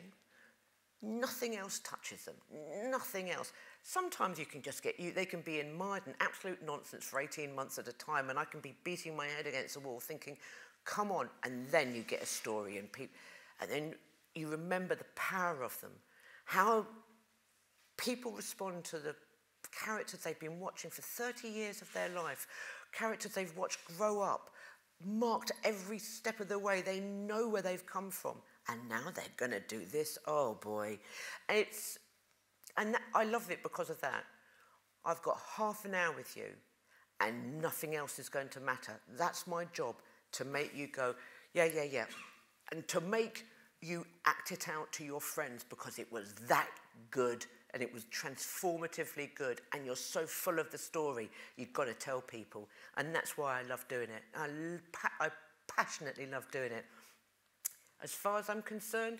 nothing else touches them, nothing else. Sometimes you can just get you, they can be in mired and absolute nonsense for 18 months at a time, and I can be beating my head against the wall thinking, come on, and then you get a story, and, people, and then you remember the power of them, how people respond to the characters they've been watching for 30 years of their life, characters they've watched grow up, marked every step of the way, they know where they've come from, and now they're going to do this. Oh boy. It's and that, I love it because of that. I've got half an hour with you and nothing else is going to matter. That's my job to make you go, yeah, yeah, yeah. And to make you act it out to your friends because it was that good and it was transformatively good and you're so full of the story, you've got to tell people. And that's why I love doing it. I, I passionately love doing it. As far as I'm concerned,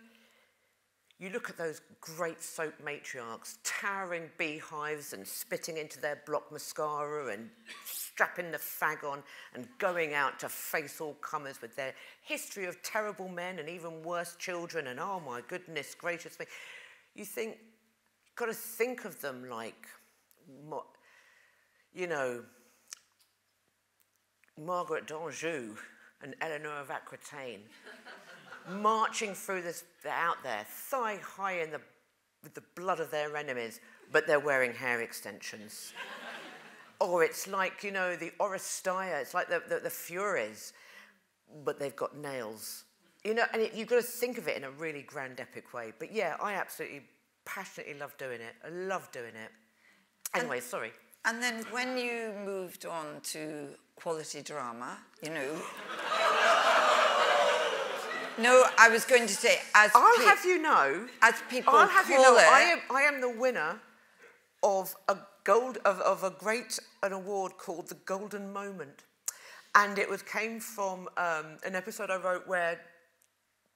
you look at those great soap matriarchs, towering beehives and spitting into their block mascara and strapping the fag on and going out to face all comers with their history of terrible men and even worse children and oh my goodness gracious me. You think, got to think of them like, you know, Margaret d'Anjou and Eleanor of Aquitaine [laughs] marching through this, out there, thigh high in the, with the blood of their enemies, but they're wearing hair extensions. [laughs] or it's like, you know, the Oresteia, it's like the, the, the Furies, but they've got nails. You know, and it, you've got to think of it in a really grand, epic way. But yeah, I absolutely, passionately love doing it. I love doing it. Anyway, and, sorry. And then when you moved on to quality drama, you know, no, I was going to say, as I'll have you know, as people I'll have you know, it, I am, I am the winner of a gold of, of a great an award called the Golden Moment, and it was came from um, an episode I wrote where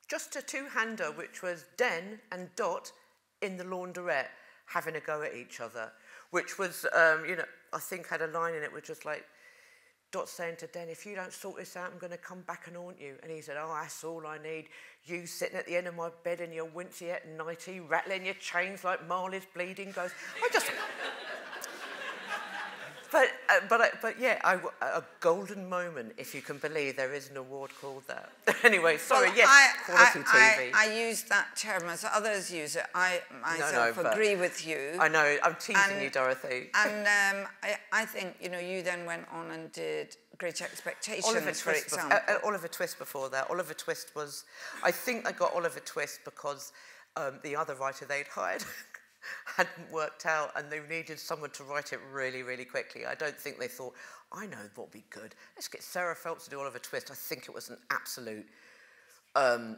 just a two-hander, which was Den and Dot in the laundrette having a go at each other, which was um, you know I think had a line in it which was like Dot saying to Den, if you don't sort this out, I'm going to come back and haunt you. And he said, oh, that's all I need. You sitting at the end of my bed in your Wincey nighty, rattling your chains like Marley's bleeding ghost. I just but, uh, but, uh, but yeah, I, a golden moment, if you can believe there is an award called that. [laughs] anyway, sorry, well, yes, I, quality I, TV. I, I, use that term as others use it. I myself no, no, agree with you. I know, I'm teasing and, you, Dorothy. And um, I, I think, you know, you then went on and did Great Expectations, Oliver for Twist example. uh, uh, Oliver Twist before that. Oliver Twist was, I think I got Oliver Twist because um, the other writer they'd hired [laughs] [laughs] hadn't worked out and they needed someone to write it really, really quickly. I don't think they thought, I know what would be good. Let's get Sarah Phelps to do Oliver Twist. I think it was an absolute, um,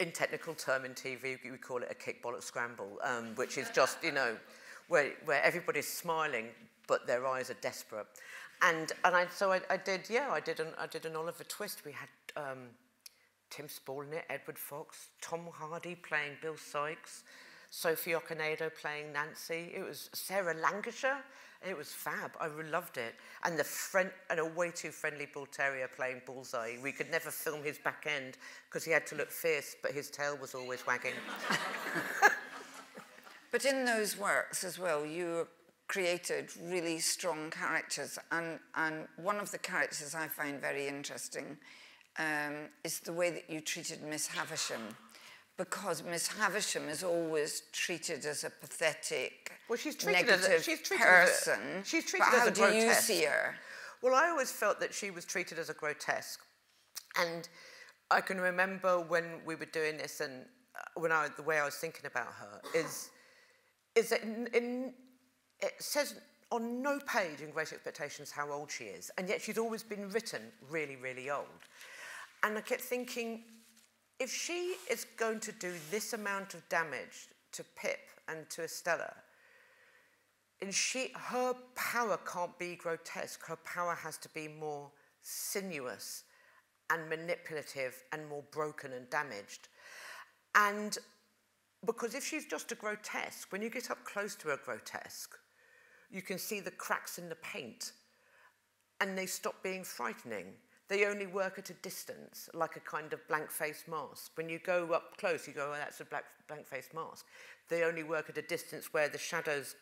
in technical term in TV, we call it a kick bollock scramble, um, which is just, you know, where, where everybody's smiling, but their eyes are desperate. And, and I, so I, I did, yeah, I did, an, I did an Oliver Twist. We had um, Tim Spall in it, Edward Fox, Tom Hardy playing Bill Sikes, Sophie Okonedo playing Nancy. It was Sarah Lancashire. It was fab. I loved it. And the friend and a way too friendly bull terrier playing Bullseye. We could never film his back end because he had to look fierce, but his tail was always wagging. [laughs] but in those works as well, you created really strong characters. And, and one of the characters I find very interesting um, is the way that you treated Miss Havisham because Miss Havisham is always treated as a pathetic, well, she's treated negative as a, she's treated person. As a, she's treated but as how a grotesque. do you see her? Well, I always felt that she was treated as a grotesque, and I can remember when we were doing this, and uh, when I the way I was thinking about her is, is that in, in it says on no page in Great Expectations how old she is, and yet she's always been written really, really old. And I kept thinking, if she is going to do this amount of damage to Pip and to Estella, and she, her power can't be grotesque. Her power has to be more sinuous and manipulative and more broken and damaged. And because if she's just a grotesque, when you get up close to a grotesque, you can see the cracks in the paint and they stop being frightening. They only work at a distance, like a kind of blank face mask. When you go up close, you go, oh, that's a black, blank face mask. They only work at a distance where the shadows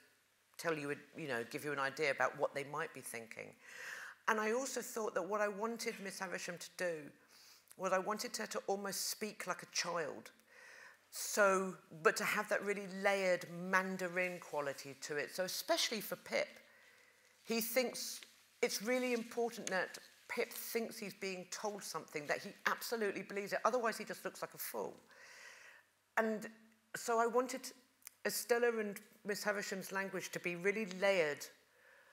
tell you, you know, give you an idea about what they might be thinking. And I also thought that what I wanted Miss Havisham to do was I wanted her to almost speak like a child. So, but to have that really layered Mandarin quality to it. So, especially for Pip, he thinks it's really important that Pip thinks he's being told something, that he absolutely believes it. Otherwise, he just looks like a fool. And so I wanted Estella and Miss Havisham's language to be really layered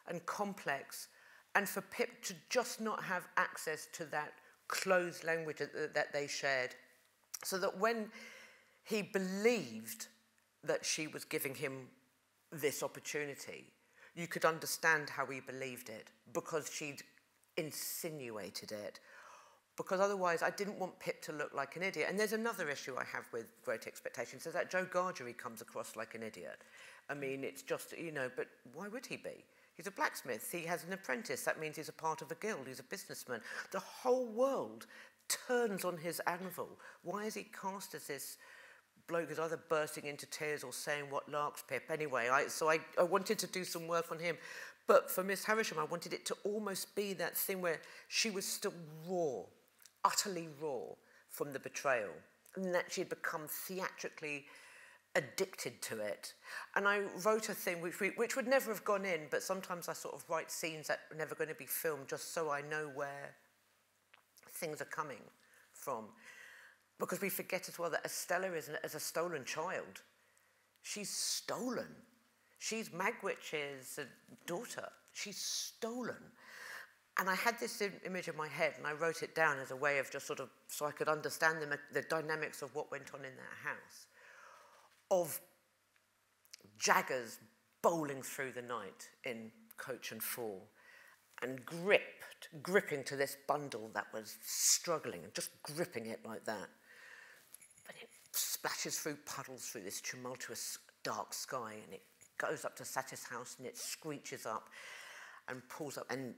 and complex, and for Pip to just not have access to that closed language that, they shared. So that when he believed that she was giving him this opportunity, you could understand how he believed it because she'd insinuated it. Because otherwise, I didn't want Pip to look like an idiot. And there's another issue I have with Great Expectations is that Joe Gargery comes across like an idiot. I mean, it's just, you know, but why would he be? He's a blacksmith. He has an apprentice. That means he's a part of a guild. He's a businessman. The whole world turns on his anvil. Why is he cast as this bloke who's either bursting into tears or saying what larks Pip? Anyway, I, so I, I wanted to do some work on him. But for Miss Havisham, I wanted it to almost be that thing where she was still raw, utterly raw from the betrayal, and that she had become theatrically addicted to it. And I wrote a thing which, we, which would never have gone in, but sometimes I sort of write scenes that are never going to be filmed just so I know where things are coming from. Because we forget as well that Estella is as a stolen child. She's stolen. She's Magwitch's uh, daughter. She's stolen. And I had this image in my head and I wrote it down as a way of just sort of, so I could understand the, the dynamics of what went on in that house of jaggers bowling through the night in coach and four and gripped, gripping to this bundle that was struggling and just gripping it like that. But it splashes through puddles through this tumultuous dark sky and it goes up to Satis house and it screeches up and pulls up and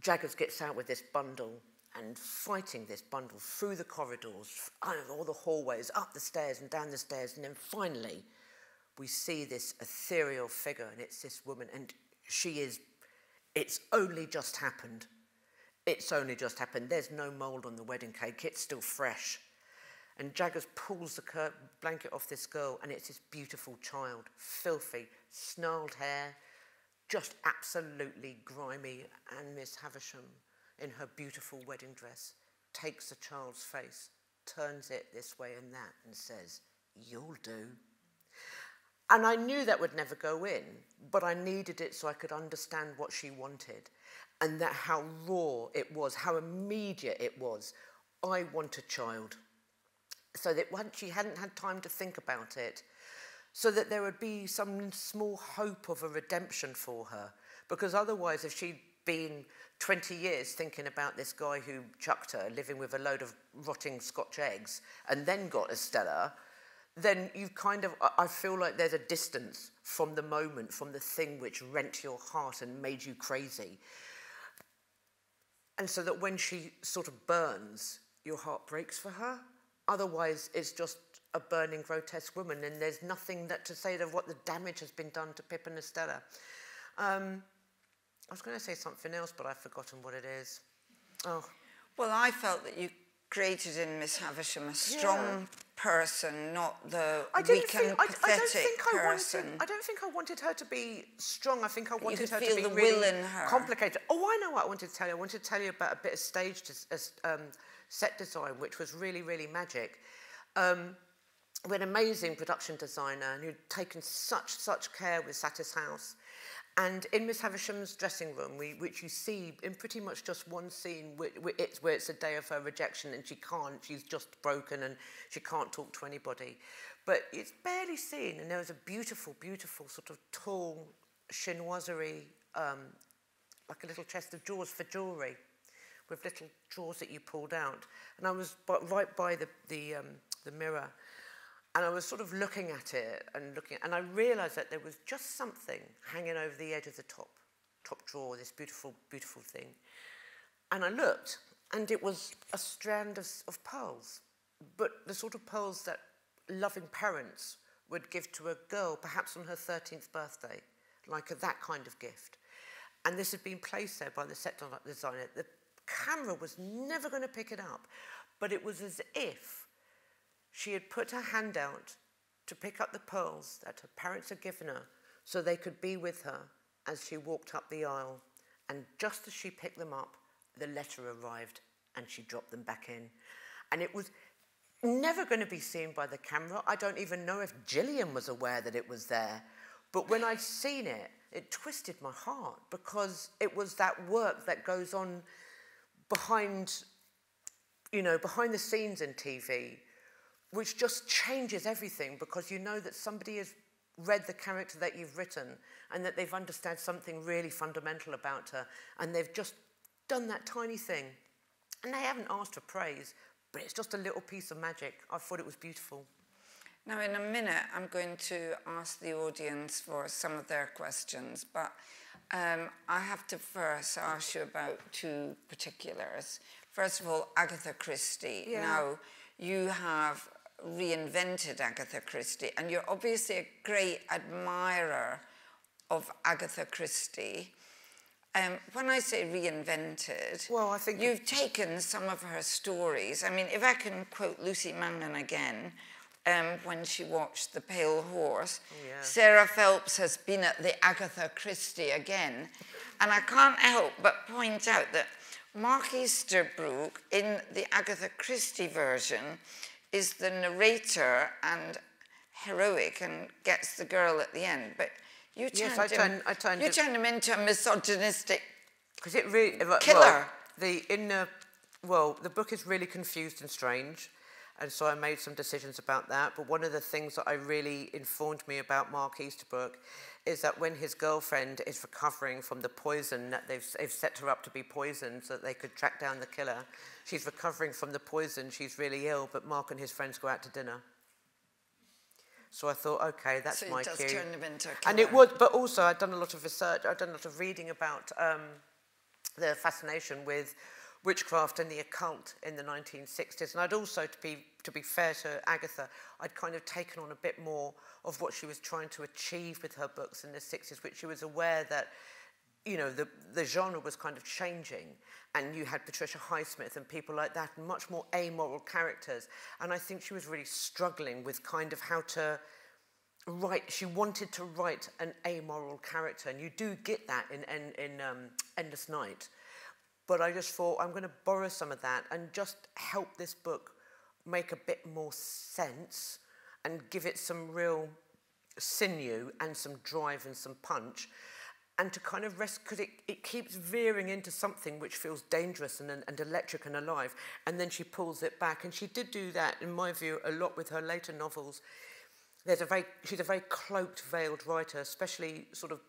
Jaggers gets out with this bundle and fighting this bundle through the corridors, all the hallways, up the stairs and down the stairs. And then finally, we see this ethereal figure, and it's this woman, and she is, it's only just happened. It's only just happened. There's no mold on the wedding cake, it's still fresh. And Jaggers pulls the blanket off this girl, and it's this beautiful child, filthy, snarled hair, just absolutely grimy, and Miss Havisham in her beautiful wedding dress, takes the child's face, turns it this way and that, and says, You'll do. And I knew that would never go in, but I needed it so I could understand what she wanted and that how raw it was, how immediate it was. I want a child. So that once she hadn't had time to think about it, so that there would be some small hope of a redemption for her. Because otherwise, if she'd been 20 years thinking about this guy who chucked her, living with a load of rotting Scotch eggs, and then got Estella, then you kind of, I feel like there's a distance from the moment, from the thing which rent your heart and made you crazy. And so that when she sort of burns, your heart breaks for her. Otherwise, it's just a burning, grotesque woman, and there's nothing that to say of what the damage has been done to Pip and Estella. Um, I was going to say something else, but I've forgotten what it is. Oh. Well, I felt that you created in Miss Havisham a strong yeah. person, not the I weak and I, pathetic I don't think person. I, wanted, I don't think I wanted her to be strong. I think I wanted her to be really complicated. Oh, I know what I wanted to tell you. I wanted to tell you about a bit of stage um, set design, which was really, really magic. Um, with an amazing production designer and who'd taken such, such care with Satis House. And in Miss Havisham's dressing room, we, which you see in pretty much just one scene, where, where, it's, where it's a day of her rejection and she can't, she's just broken and she can't talk to anybody. But it's barely seen, and there was a beautiful, beautiful sort of tall chinoiserie, um, like a little chest of drawers for jewellery, with little drawers that you pulled out. And I was right by the, the, um, the mirror. And I was sort of looking at it and looking, and I realized that there was just something hanging over the edge of the top, top drawer, this beautiful, beautiful thing. And I looked, and it was a strand of, of pearls, but the sort of pearls that loving parents would give to a girl, perhaps on her 13th birthday, like a, that kind of gift. And this had been placed there by the set designer. The camera was never going to pick it up, but it was as if she had put her hand out to pick up the pearls that her parents had given her so they could be with her as she walked up the aisle. And just as she picked them up, the letter arrived and she dropped them back in. And it was never going to be seen by the camera. I don't even know if Gillian was aware that it was there. But when I'd seen it, it twisted my heart because it was that work that goes on behind, you know, behind the scenes in TV, which just changes everything because you know that somebody has read the character that you've written and that they've understood something really fundamental about her and they've just done that tiny thing. And they haven't asked for praise, but it's just a little piece of magic. I thought it was beautiful. Now, in a minute, I'm going to ask the audience for some of their questions, but um, I have to first ask you about two particulars. First of all, Agatha Christie. Yeah. Now, you have reinvented Agatha Christie, and you're obviously a great admirer of Agatha Christie. Um, when I say reinvented, well, I think you've taken some of her stories. I mean, if I can quote Lucy Mangan again, um, when she watched The Pale Horse, oh, yeah. Sarah Phelps has been at the Agatha Christie again. And I can't help but point out that Mark Easterbrook in the Agatha Christie version is the narrator and heroic and gets the girl at the end. But you turned, yes, I turned, him, I turned you turned him into a misogynistic because it really killer. Well, the in the well, the book is really confused and strange, and so I made some decisions about that. But one of the things that I really informed me about Mark Easterbrook is that when his girlfriend is recovering from the poison that they've, they've set her up to be poisoned so that they could track down the killer, she's recovering from the poison. She's really ill, but Mark and his friends go out to dinner. So I thought, okay, that's so my cue. turn them into and it would, but also I'd done a lot of research. I'd done a lot of reading about um, the fascination with witchcraft and the occult in the 1960s. And I'd also, to be, to be fair to Agatha, I'd kind of taken on a bit more of what she was trying to achieve with her books in the 60s, which she was aware that you know, the, the genre was kind of changing and you had Patricia Highsmith and people like that, much more amoral characters. And I think she was really struggling with kind of how to write, she wanted to write an amoral character, and you do get that in, in, in um, Endless Night. But I just thought, I'm going to borrow some of that and just help this book make a bit more sense and give it some real sinew and some drive and some punch. And to kind of rest because it, it keeps veering into something which feels dangerous and, and electric and alive. And then she pulls it back. And she did do that in my view a lot with her later novels. There's a very she's a very cloaked veiled writer especially sort of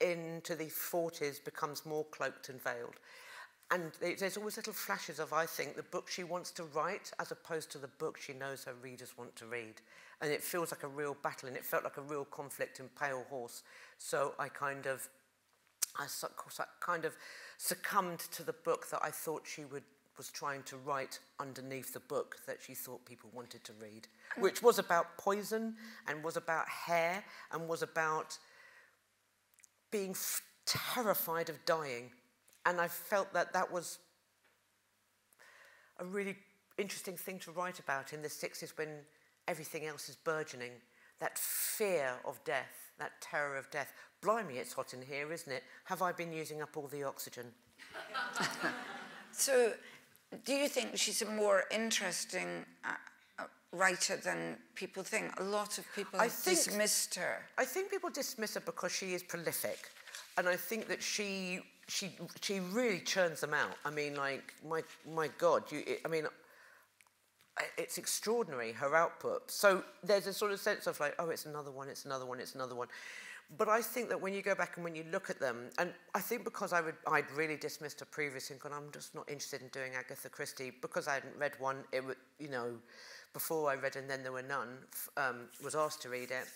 into the 40s becomes more cloaked and veiled. And there's always little flashes of i think the book she wants to write as opposed to the book she knows her readers want to read. And it feels like a real battle and it felt like a real conflict in Pale Horse. So I kind of, I kind of succumbed to the book that I thought she would was trying to write underneath the book that she thought people wanted to read, uh. which was about poison and was about hair and was about being terrified of dying. And I felt that that was a really interesting thing to write about in the 60s when everything else is burgeoning. That fear of death, that terror of death. Blimey, it's hot in here, isn't it? Have I been using up all the oxygen? [laughs] so, do you think she's a more interesting uh, writer than people think? A lot of people I think, dismissed her. I think people dismiss her because she is prolific. And I think that she she she really churns them out. I mean, like my my God, you. I mean, it's extraordinary, her output. So there's a sort of sense of like, oh, it's another one, it's another one, it's another one. But I think that when you go back and when you look at them, and I think because I would, I'd really dismissed a previous and gone, I'm just not interested in doing Agatha Christie because I hadn't read one. It would, you know, before I read and then there were none. Um, was asked to read it.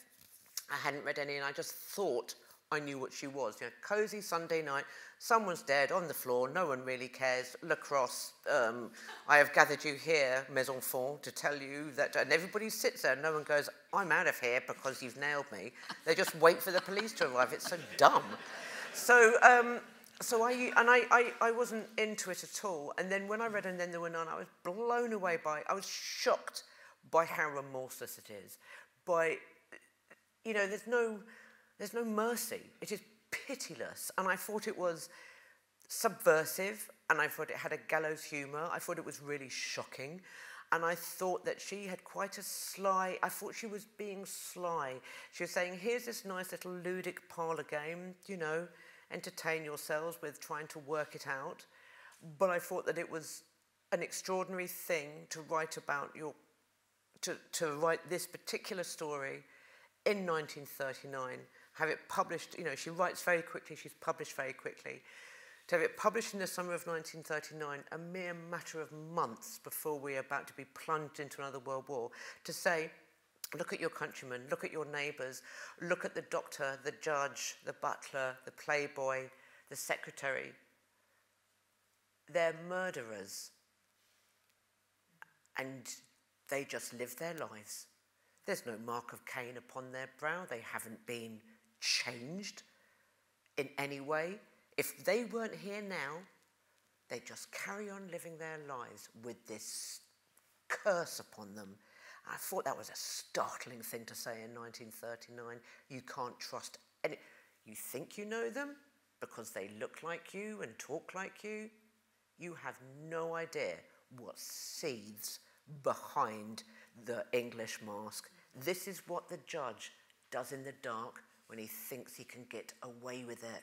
I hadn't read any, and I just thought I knew what she was. You know, cozy Sunday night, someone's dead on the floor, no one really cares. Lacrosse, um, I have gathered you here, mes enfants, to tell you that, and everybody sits there, no one goes, I'm out of here because you've nailed me. They just wait for the police to arrive. It's so dumb. So, um, so I, and I, I, I wasn't into it at all. And then when I read And Then There Were None, I was blown away by it. I was shocked by how remorseless it is. By, you know, there's no, there's no mercy. It is pitiless. And I thought it was subversive and I thought it had a gallows humour. I thought it was really shocking. And I thought that she had quite a sly, I thought she was being sly. She was saying, here's this nice little ludic parlour game, you know, entertain yourselves with trying to work it out. But I thought that it was an extraordinary thing to write about your, to, to write this particular story in 1939 have it published, you know, she writes very quickly, she's published very quickly. To have it published in the summer of 1939, a mere matter of months before we are about to be plunged into another world war, to say, look at your countrymen, look at your neighbours, look at the doctor, the judge, the butler, the playboy, the secretary. They're murderers. And they just live their lives. There's no mark of Cain upon their brow. They haven't been changed in any way, if they weren't here now, they'd just carry on living their lives with this curse upon them. I thought that was a startling thing to say in 1939. You can't trust any. You think you know them because they look like you and talk like you. You have no idea what seethes behind the English mask. This is what the judge does in the dark when he thinks he can get away with it.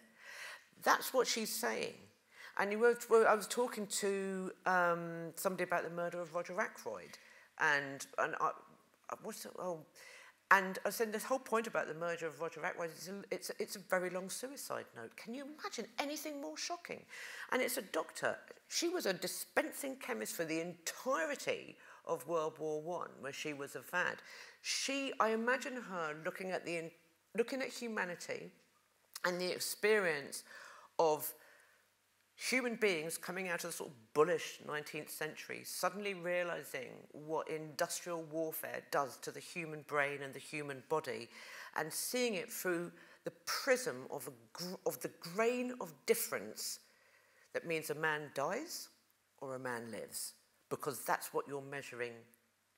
That's what she's saying. And were, I was talking to um, somebody about the murder of Roger Ackroyd, and and I, what's it, oh, and I said the whole point about the murder of Roger Ackroyd is a, it's a, it's a very long suicide note. Can you imagine anything more shocking? And it's a doctor. She was a dispensing chemist for the entirety of World War One, where she was a VAD. She, I imagine her looking at the looking at humanity and the experience of human beings coming out of the sort of bullish 19th century, suddenly realizing what industrial warfare does to the human brain and the human body, and seeing it through the prism of, of the grain of difference that means a man dies or a man lives, because that's what you're measuring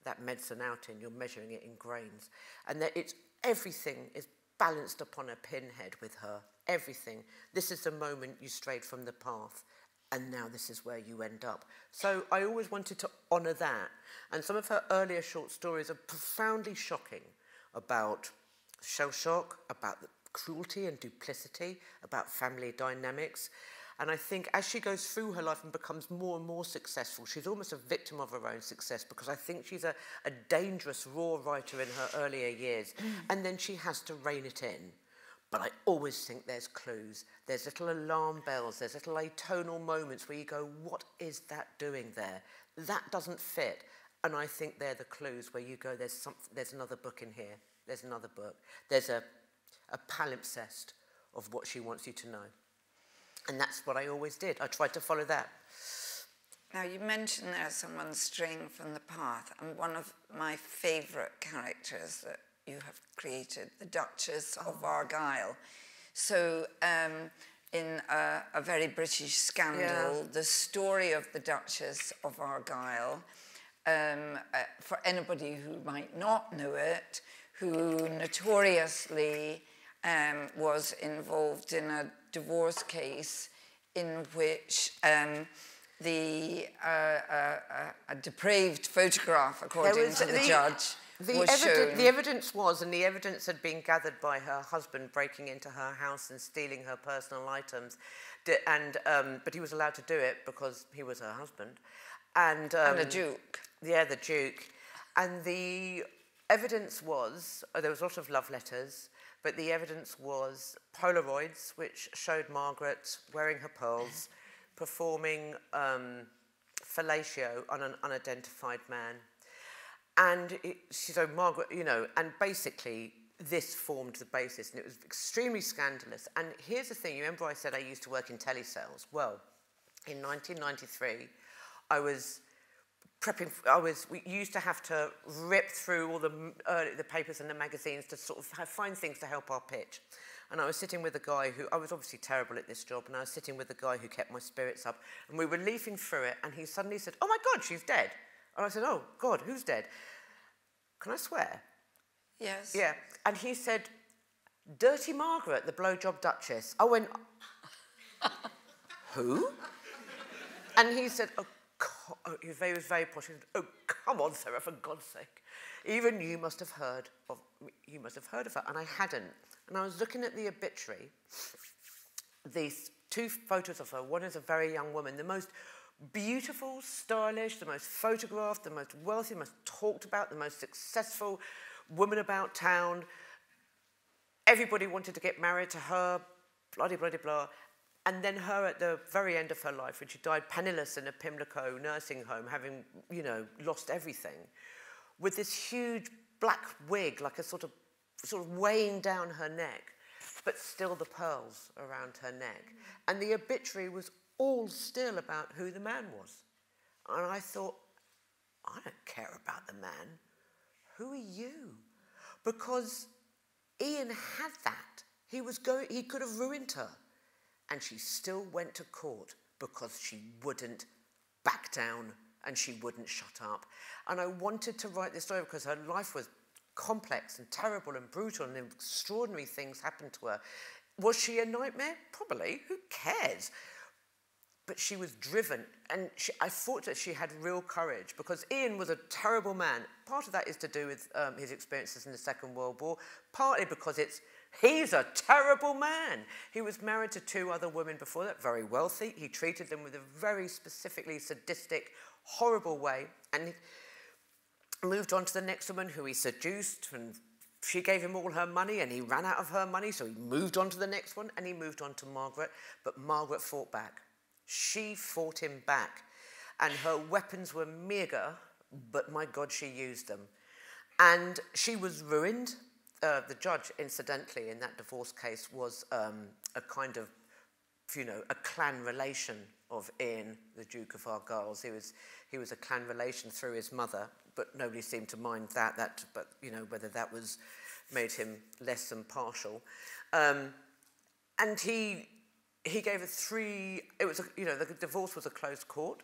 that medicine out in. You're measuring it in grains. And that it's everything is balanced upon a pinhead with her. Everything. This is the moment you strayed from the path, and now this is where you end up. So I always wanted to honour that. And some of her earlier short stories are profoundly shocking about shell shock, about cruelty and duplicity, about family dynamics. And I think as she goes through her life and becomes more and more successful, she's almost a victim of her own success because I think she's a, a dangerous, raw writer in her earlier years. Mm. And then she has to rein it in. But I always think there's clues. There's little alarm bells. There's little atonal moments where you go, what is that doing there? That doesn't fit. And I think they're the clues where you go, there's, some, there's another book in here. There's another book. There's a, a palimpsest of what she wants you to know. And that's what I always did. I tried to follow that. Now, you mentioned there's someone straying from the path, and one of my favourite characters that you have created, the Duchess oh. of Argyll. So, um, in a, a, very British scandal, yeah. the story of the Duchess of Argyll, um, uh, for anybody who might not know it, who notoriously um, was involved in a divorce case in which um, the uh, uh, a depraved photograph, according was, to the, the judge, the, evi the evidence was, and the evidence had been gathered by her husband breaking into her house and stealing her personal items, and um, but he was allowed to do it because he was her husband, and um, and the duke. Yeah, the duke, and the evidence was uh, there was a lot of love letters but the evidence was Polaroids, which showed Margaret wearing her pearls, performing um, fellatio on an unidentified man. And it, so Margaret, you know, and basically this formed the basis, and it was extremely scandalous. And here's the thing: you remember I said I used to work in telesales? Well, in 1993, I was prepping. I was. We used to have to rip through all the uh, the papers and the magazines to sort of have, find things to help our pitch. And I was sitting with a guy who I was obviously terrible at this job, and I was sitting with a guy who kept my spirits up. And we were leafing through it, and he suddenly said, "Oh my God, she's dead." And I said, "Oh God, who's dead?" Can I swear? Yes. Yeah. And he said, Dirty Margaret, the blowjob duchess. I went, Who? And he said, Oh, God. he was very, very posh. He said, Oh, come on, Sarah, for God's sake. Even you must have heard of you must have heard of her. And I hadn't. And I was looking at the obituary, these two photos of her. One is a very young woman, the most beautiful, stylish, the most photographed, the most wealthy, the most talked about, the most successful woman about town. Everybody wanted to get married to her, blah, blah, blah, blah. And then her at the very end of her life, when she died penniless in a Pimlico nursing home, having, you know, lost everything, with this huge black wig, like a sort of, sort of weighing down her neck, but still the pearls around her neck. And the obituary was all still about who the man was. And I thought, I don't care about the man. Who are you? Because Ian had that. He, was going, he could have ruined her. And she still went to court because she wouldn't back down and she wouldn't shut up. And I wanted to write this story because her life was complex and terrible and brutal and extraordinary things happened to her. Was she a nightmare? Probably. Who cares? but she was driven. And she, I thought that she had real courage because Ian was a terrible man. Part of that is to do with um, his experiences in the Second World War, partly because it's he's a terrible man. He was married to two other women before that, very wealthy. He treated them with a very specifically sadistic, horrible way. And he moved on to the next woman who he seduced and she gave him all her money and he ran out of her money, so he moved on to the next one and he moved on to Margaret. But Margaret fought back. She fought him back, and her weapons were meager, but my God, she used them. And she was ruined. Uh, the judge, incidentally, in that divorce case, was um, a kind of, you know, a clan relation of Ian, the Duke of Argyll's. He was, he was a clan relation through his mother, but nobody seemed to mind that. That, but you know, whether that was made him less than partial. Um, and he he gave a three, it was, a, you know, the divorce was a closed court,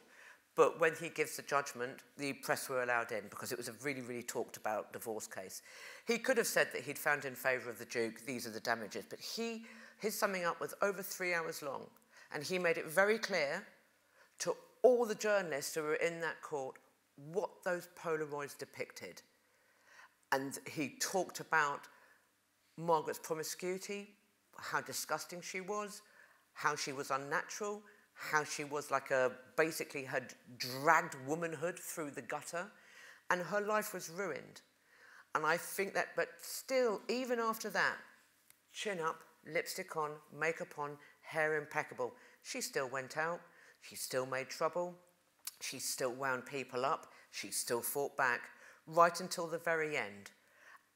but when he gives the judgment, the press were allowed in because it was a really, really talked about divorce case. He could have said that he'd found in favour of the Duke, these are the damages, but he, his summing up was over three hours long, and he made it very clear to all the journalists who were in that court what those Polaroids depicted. And he talked about Margaret's promiscuity, how disgusting she was, how she was unnatural, how she was like a basically had dragged womanhood through the gutter, and her life was ruined. And I think that, but still, even after that, chin up, lipstick on, makeup on, hair impeccable, she still went out, she still made trouble, she still wound people up, she still fought back, right until the very end.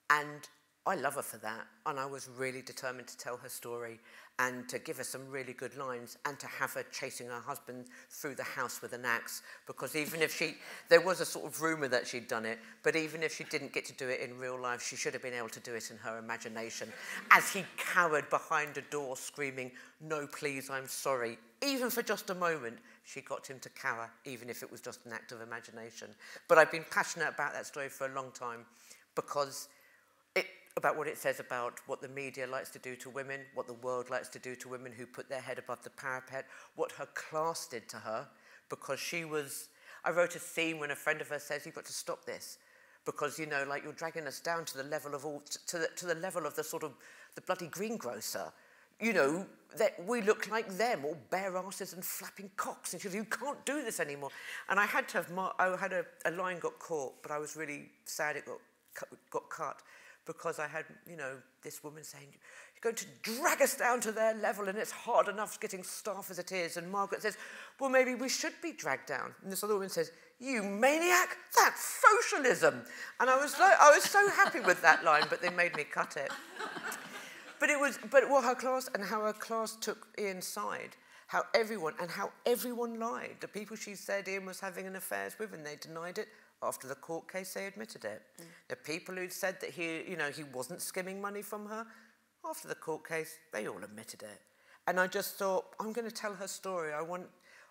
And I love her for that, and I was really determined to tell her story and to give her some really good lines and to have her chasing her husband through the house with an axe. Because even if she there was a sort of rumor that she'd done it but even if she didn't get to do it in real life she should have been able to do it in her imagination. As he cowered behind a door screaming no please I'm sorry. Even for just a moment she got him to cower even if it was just an act of imagination. But I've been passionate about that story for a long time because about what it says about what the media likes to do to women, what the world likes to do to women who put their head above the parapet, what her class did to her, because she was. I wrote a scene when a friend of hers says, You've got to stop this. Because, you know, like you're dragging us down to the level of all, to the, to the level of the sort of the bloody greengrocer. You know, that we look like them, all bare asses and flapping cocks. And she said, You can't do this anymore. And I had to have, I had a, a line got caught, but I was really sad it got, got cut because I had, you know, this woman saying, you're going to drag us down to their level and it's hard enough getting staff as it is. And Margaret says, well, maybe we should be dragged down. And this other woman says, you maniac, that's socialism. And I was, like, I was so happy with that line, but they made me cut it. But it was, but what her class and how her class took Ian's side, how everyone, and how everyone lied. The people she said Ian was having an affairs with and they denied it, after the court case, they admitted it. Mm. The people who'd said that he, you know, he wasn't skimming money from her, after the court case, they all admitted it. And I just thought, I'm going to tell her story. I want,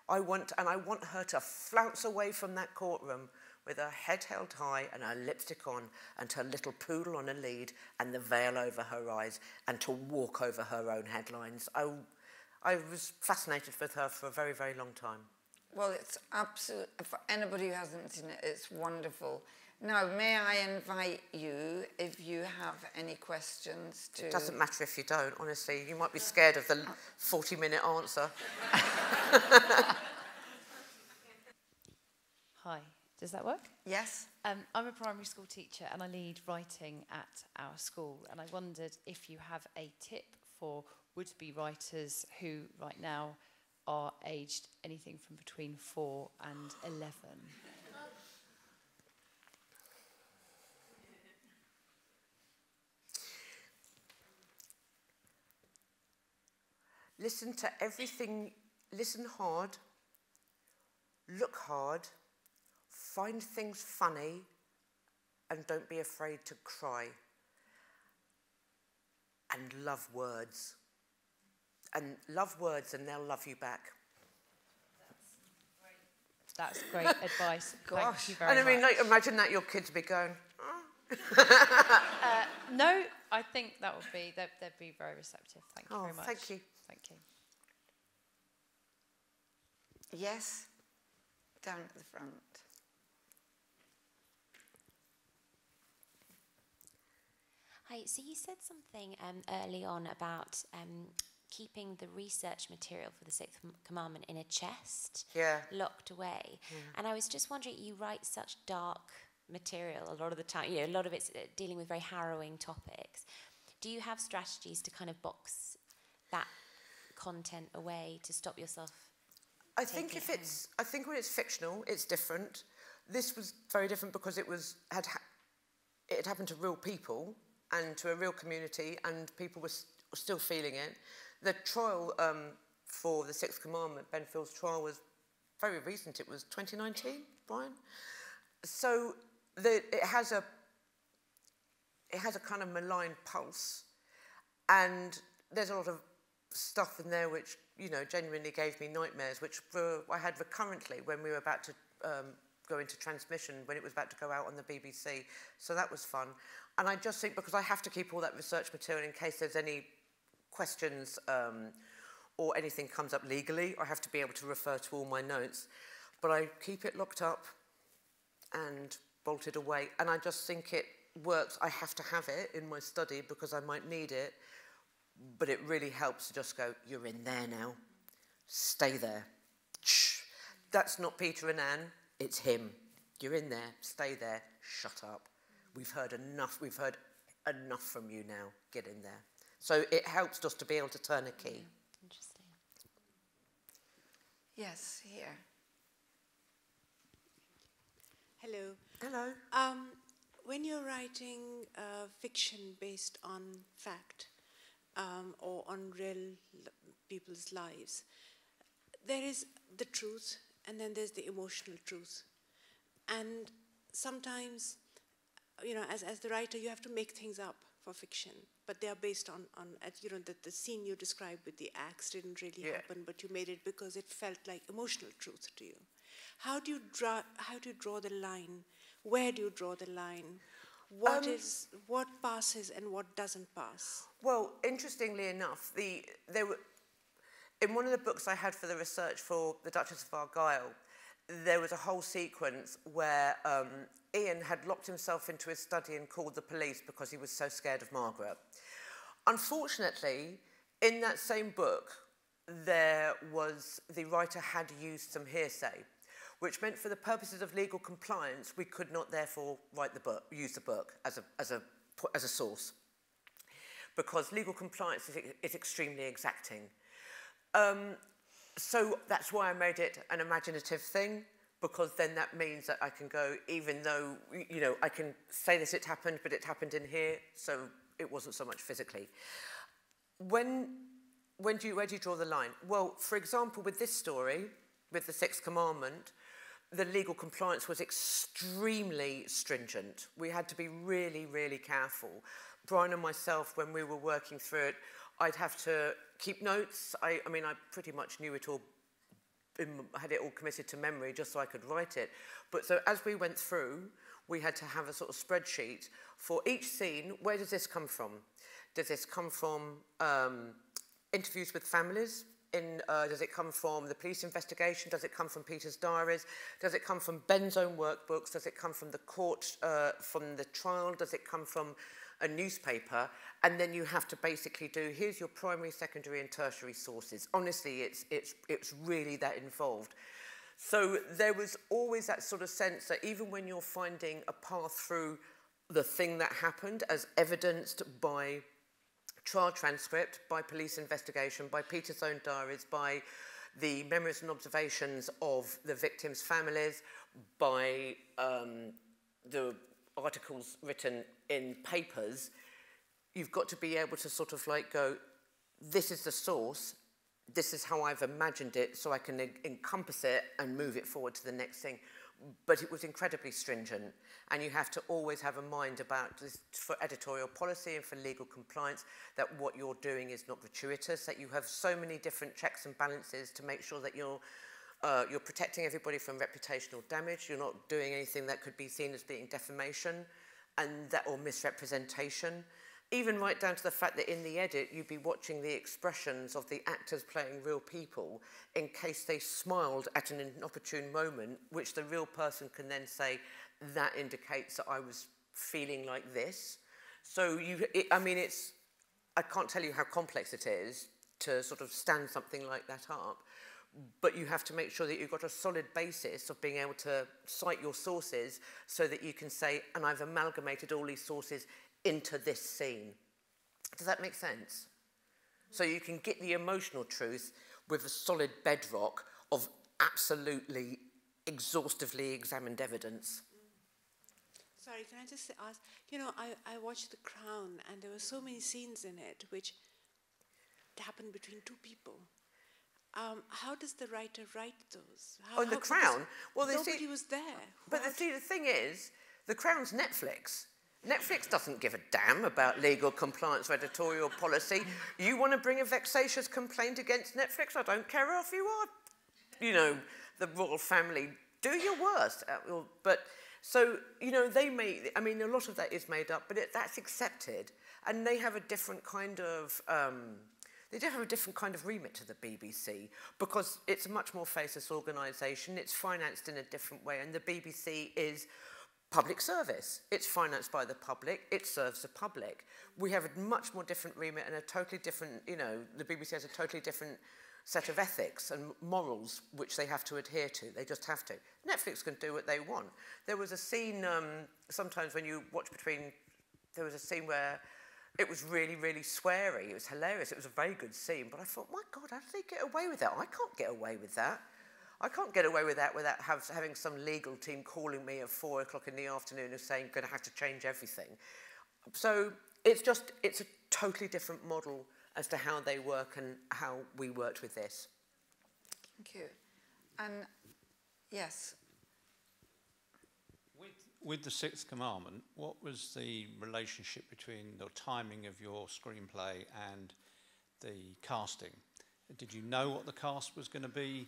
I want, and I want her to flounce away from that courtroom with her head held high and her lipstick on and her little poodle on a lead and the veil over her eyes and to walk over her own headlines. I, I was fascinated with her for a very, very long time. Well, it's absolute, for anybody who hasn't seen it, it's wonderful. Now, may I invite you, if you have any questions to... It doesn't matter if you don't, honestly. You might be scared of the 40-minute answer. [laughs] Hi, does that work? Yes. Um, I'm a primary school teacher and I lead writing at our school. And I wondered if you have a tip for would-be writers who right now are aged anything from between 4 and 11. Listen to everything, listen hard, look hard, find things funny, and don't be afraid to cry. And love words and love words and they'll love you back. That's great advice. [laughs] Gosh. Thank you very and I mean, much. like, imagine that your kids be going, oh. [laughs] uh, no, I think that would be, they'd, they'd be very receptive. Thank you oh, very much. Thank you. Thank you. Yes, down at the front. Hi, so you said something um, early on about um, keeping the research material for the sixth commandment in a chest, yeah. locked away. Yeah. And I was just wondering, you write such dark material a lot of the time. You know, a lot of it's uh, dealing with very harrowing topics. Do you have strategies to kind of box that content away to stop yourself? I think if it it's, I think when it's fictional, it's different. This was very different because it was had ha it happened to real people and to a real community, and people were, st were still feeling it. The trial um, for the Sixth Commandment, Ben Field's trial, was very recent. It was 2019, Brian. So the, it has a it has a kind of malign pulse, and there's a lot of stuff in there which you know genuinely gave me nightmares, which were, I had recurrently when we were about to um, go into transmission when it was about to go out on the BBC. So that was fun. And I just think because I have to keep all that research material in case there's any questions um, or anything comes up legally, I have to be able to refer to all my notes. But I keep it locked up and bolted away. And I just think it works. I have to have it in my study because I might need it. But it really helps to just go, you're in there now. Stay there. That's not Peter and Ann, it's him. You're in there, stay there, shut up. We've heard enough, we've heard enough from you now. Get in there. So it helps us to be able to turn a key. Interesting. Yes, here. Hello. Hello. Um, when you're writing uh, fiction based on fact um, or on real people's lives, there is the truth and then there's the emotional truth. And sometimes, you know, as, as the writer, you have to make things up for fiction, but they are based on, on you know, the, the scene you described with the axe didn't really yeah. happen, but you made it because it felt like emotional truth to you. How do you draw, how do you draw the line? Where do you draw the line? What um, is what passes and what doesn't pass? Well, interestingly enough, the, there were, in one of the books I had for the research for the Duchess of Argyll, there was a whole sequence where um, Ian had locked himself into his study and called the police because he was so scared of Margaret. Unfortunately, in that same book, there was, the writer had used some hearsay, which meant for the purposes of legal compliance, we could not therefore write the book, use the book as a, as a as a source because legal compliance is, is extremely exacting. Um, so that's why I made it an imaginative thing because then that means that I can go, even though, you know, I can say this, it happened, but it happened in here, so it wasn't so much physically. When, when do you, where do you draw the line? Well, for example, with this story, with the Sixth Commandment, the legal compliance was extremely stringent. We had to be really, really careful. Brian and myself, when we were working through it, I'd have to keep notes. I, I mean, I pretty much knew it all, had it all committed to memory just so I could write it. But so as we went through, we had to have a sort of spreadsheet for each scene. Where does this come from? Does this come from um, interviews with families? In, uh, does it come from the police investigation? Does it come from Peter's diaries? Does it come from Ben's own workbooks? Does it come from the court, uh, from the trial? Does it come from a newspaper? And then you have to basically do, here's your primary, secondary and tertiary sources. Honestly, it's, it's, it's really that involved. So there was always that sort of sense that even when you're finding a path through the thing that happened as evidenced by trial transcript, by police investigation, by Peter's own diaries, by the memories and observations of the victims' families, by um, the articles written in papers, you've got to be able to sort of like go, this is the source, this is how I've imagined it so I can en encompass it and move it forward to the next thing. But it was incredibly stringent, and you have to always have a mind about this for editorial policy and for legal compliance that what you're doing is not gratuitous, that you have so many different checks and balances to make sure that you're uh, you're protecting everybody from reputational damage. You're not doing anything that could be seen as being defamation and that or misrepresentation even right down to the fact that in the edit you'd be watching the expressions of the actors playing real people in case they smiled at an inopportune moment, which the real person can then say, that indicates that I was feeling like this. So you, it, I mean, it's, I can't tell you how complex it is to sort of stand something like that up, but you have to make sure that you've got a solid basis of being able to cite your sources so that you can say, and I've amalgamated all these sources into this scene. Does that make sense? So you can get the emotional truth with a solid bedrock of absolutely exhaustively examined evidence. Sorry, can I just ask? You know, I, I watched The Crown and there were so many scenes in it which happened between two people. Um, how does the writer write those? How, oh, The Crown? Well, nobody see, was there. But the, see, the thing is, The Crown's Netflix. Netflix doesn't give a damn about legal compliance or editorial policy. You want to bring a vexatious complaint against Netflix? I don't care if you are, you know, the royal family. Do your worst. Uh, but so, you know, they may, I mean, a lot of that is made up, but it, that's accepted. And they have a different kind of, um, they do have a different kind of remit to the BBC because it's a much more faceless organisation. It's financed in a different way, and the BBC is public service. It's financed by the public, it serves the public. We have a much more different remit and a totally different, you know, the BBC has a totally different set of ethics and morals which they have to adhere to. They just have to. Netflix can do what they want. There was a scene, um, sometimes when you watch between, there was a scene where it was really, really sweary. It was hilarious. It was a very good scene. But I thought, my God, how did they get away with that? I can't get away with that. I can't get away with that without have, having some legal team calling me at four o'clock in the afternoon and saying, going to have to change everything. So it's just, it's a totally different model as to how they work and how we worked with this. Thank you. And yes. With, the Sixth Commandment, what was the relationship between the timing of your screenplay and the casting? Did you know what the cast was going to be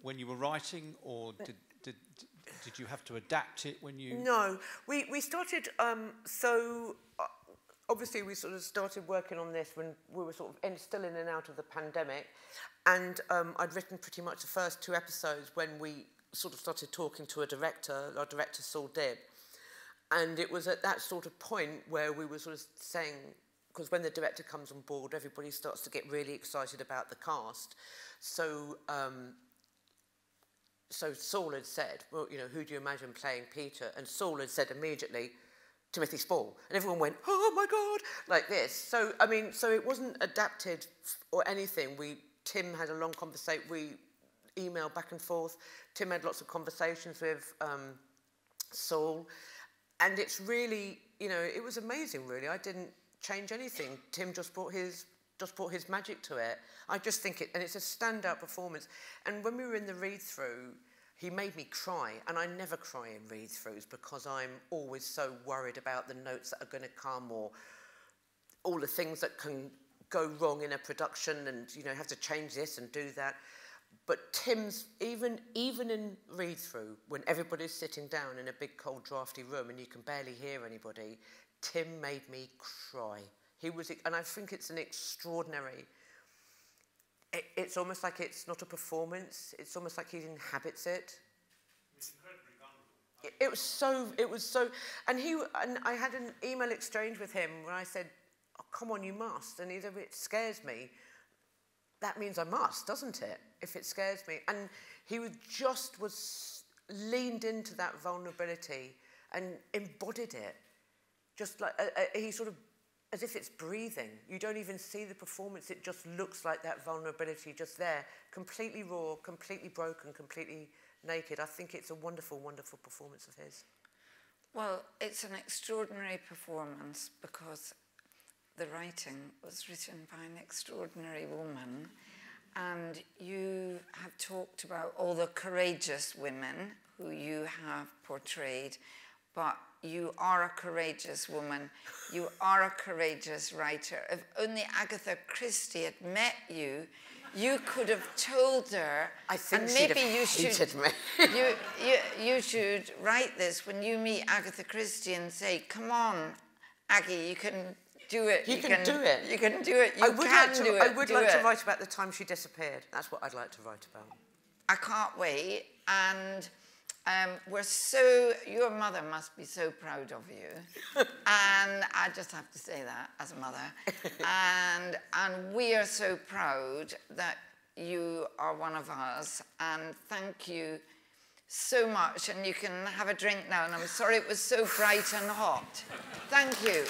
when you were writing, or did, did, did you have to adapt it when you... No, we, we started, um, so uh, obviously we sort of started working on this when we were sort of in, still in and out of the pandemic, and um, I'd written pretty much the first two episodes when we sort of started talking to a director, our director Saul Dibb, and it was at that sort of point where we were sort of saying, because when the director comes on board, everybody starts to get really excited about the cast. So um, so Saul had said, well, you know, who do you imagine playing Peter? And Saul had said immediately, Timothy Spall. And everyone went, oh my God, like this. So, I mean, so it wasn't adapted or anything. We, Tim had a long conversation. We emailed back and forth. Tim had lots of conversations with um, Saul. And it's really, you know, it was amazing, really. I didn't change anything. Tim just brought his just brought his magic to it. I just think it, and it's a standout performance. And when we were in the read through, he made me cry, and I never cry in read throughs because I'm always so worried about the notes that are going to come or all the things that can go wrong in a production and you know have to change this and do that. But Tim's even even in read through when everybody's sitting down in a big cold drafty room and you can barely hear anybody, Tim made me cry. He was, and I think it's an extraordinary. It, it's almost like it's not a performance. It's almost like he inhabits it. It, it was so. It was so. And he and I had an email exchange with him where I said, oh, "Come on, you must." And he said, "It scares me." that means I must, doesn't it? If it scares me. And he was just was leaned into that vulnerability and embodied it. Just like uh, uh, he sort of, as if it's breathing. You don't even see the performance. It just looks like that vulnerability just there, completely raw, completely broken, completely naked. I think it's a wonderful, wonderful performance of his. Well, it's an extraordinary performance because the writing was written by an extraordinary woman. And you have talked about all the courageous women who you have portrayed, but you are a courageous woman. You are a courageous writer. If only Agatha Christie had met you, you could have told her. I think and maybe you should. Me. [laughs] you, you, you should write this when you meet Agatha Christie and say, "Come on, Aggie, you can do it. You, you can, can, do it. You can do it. You I would can like to, do it. I would do like it. to write about the time she disappeared. That's what I'd like to write about. I can't wait. And um, we're so, your mother must be so proud of you. [laughs] and I just have to say that as a mother. [laughs] and, and we are so proud that you are one of us. And thank you so much. And you can have a drink now. And I'm sorry it was so bright and hot. Thank you.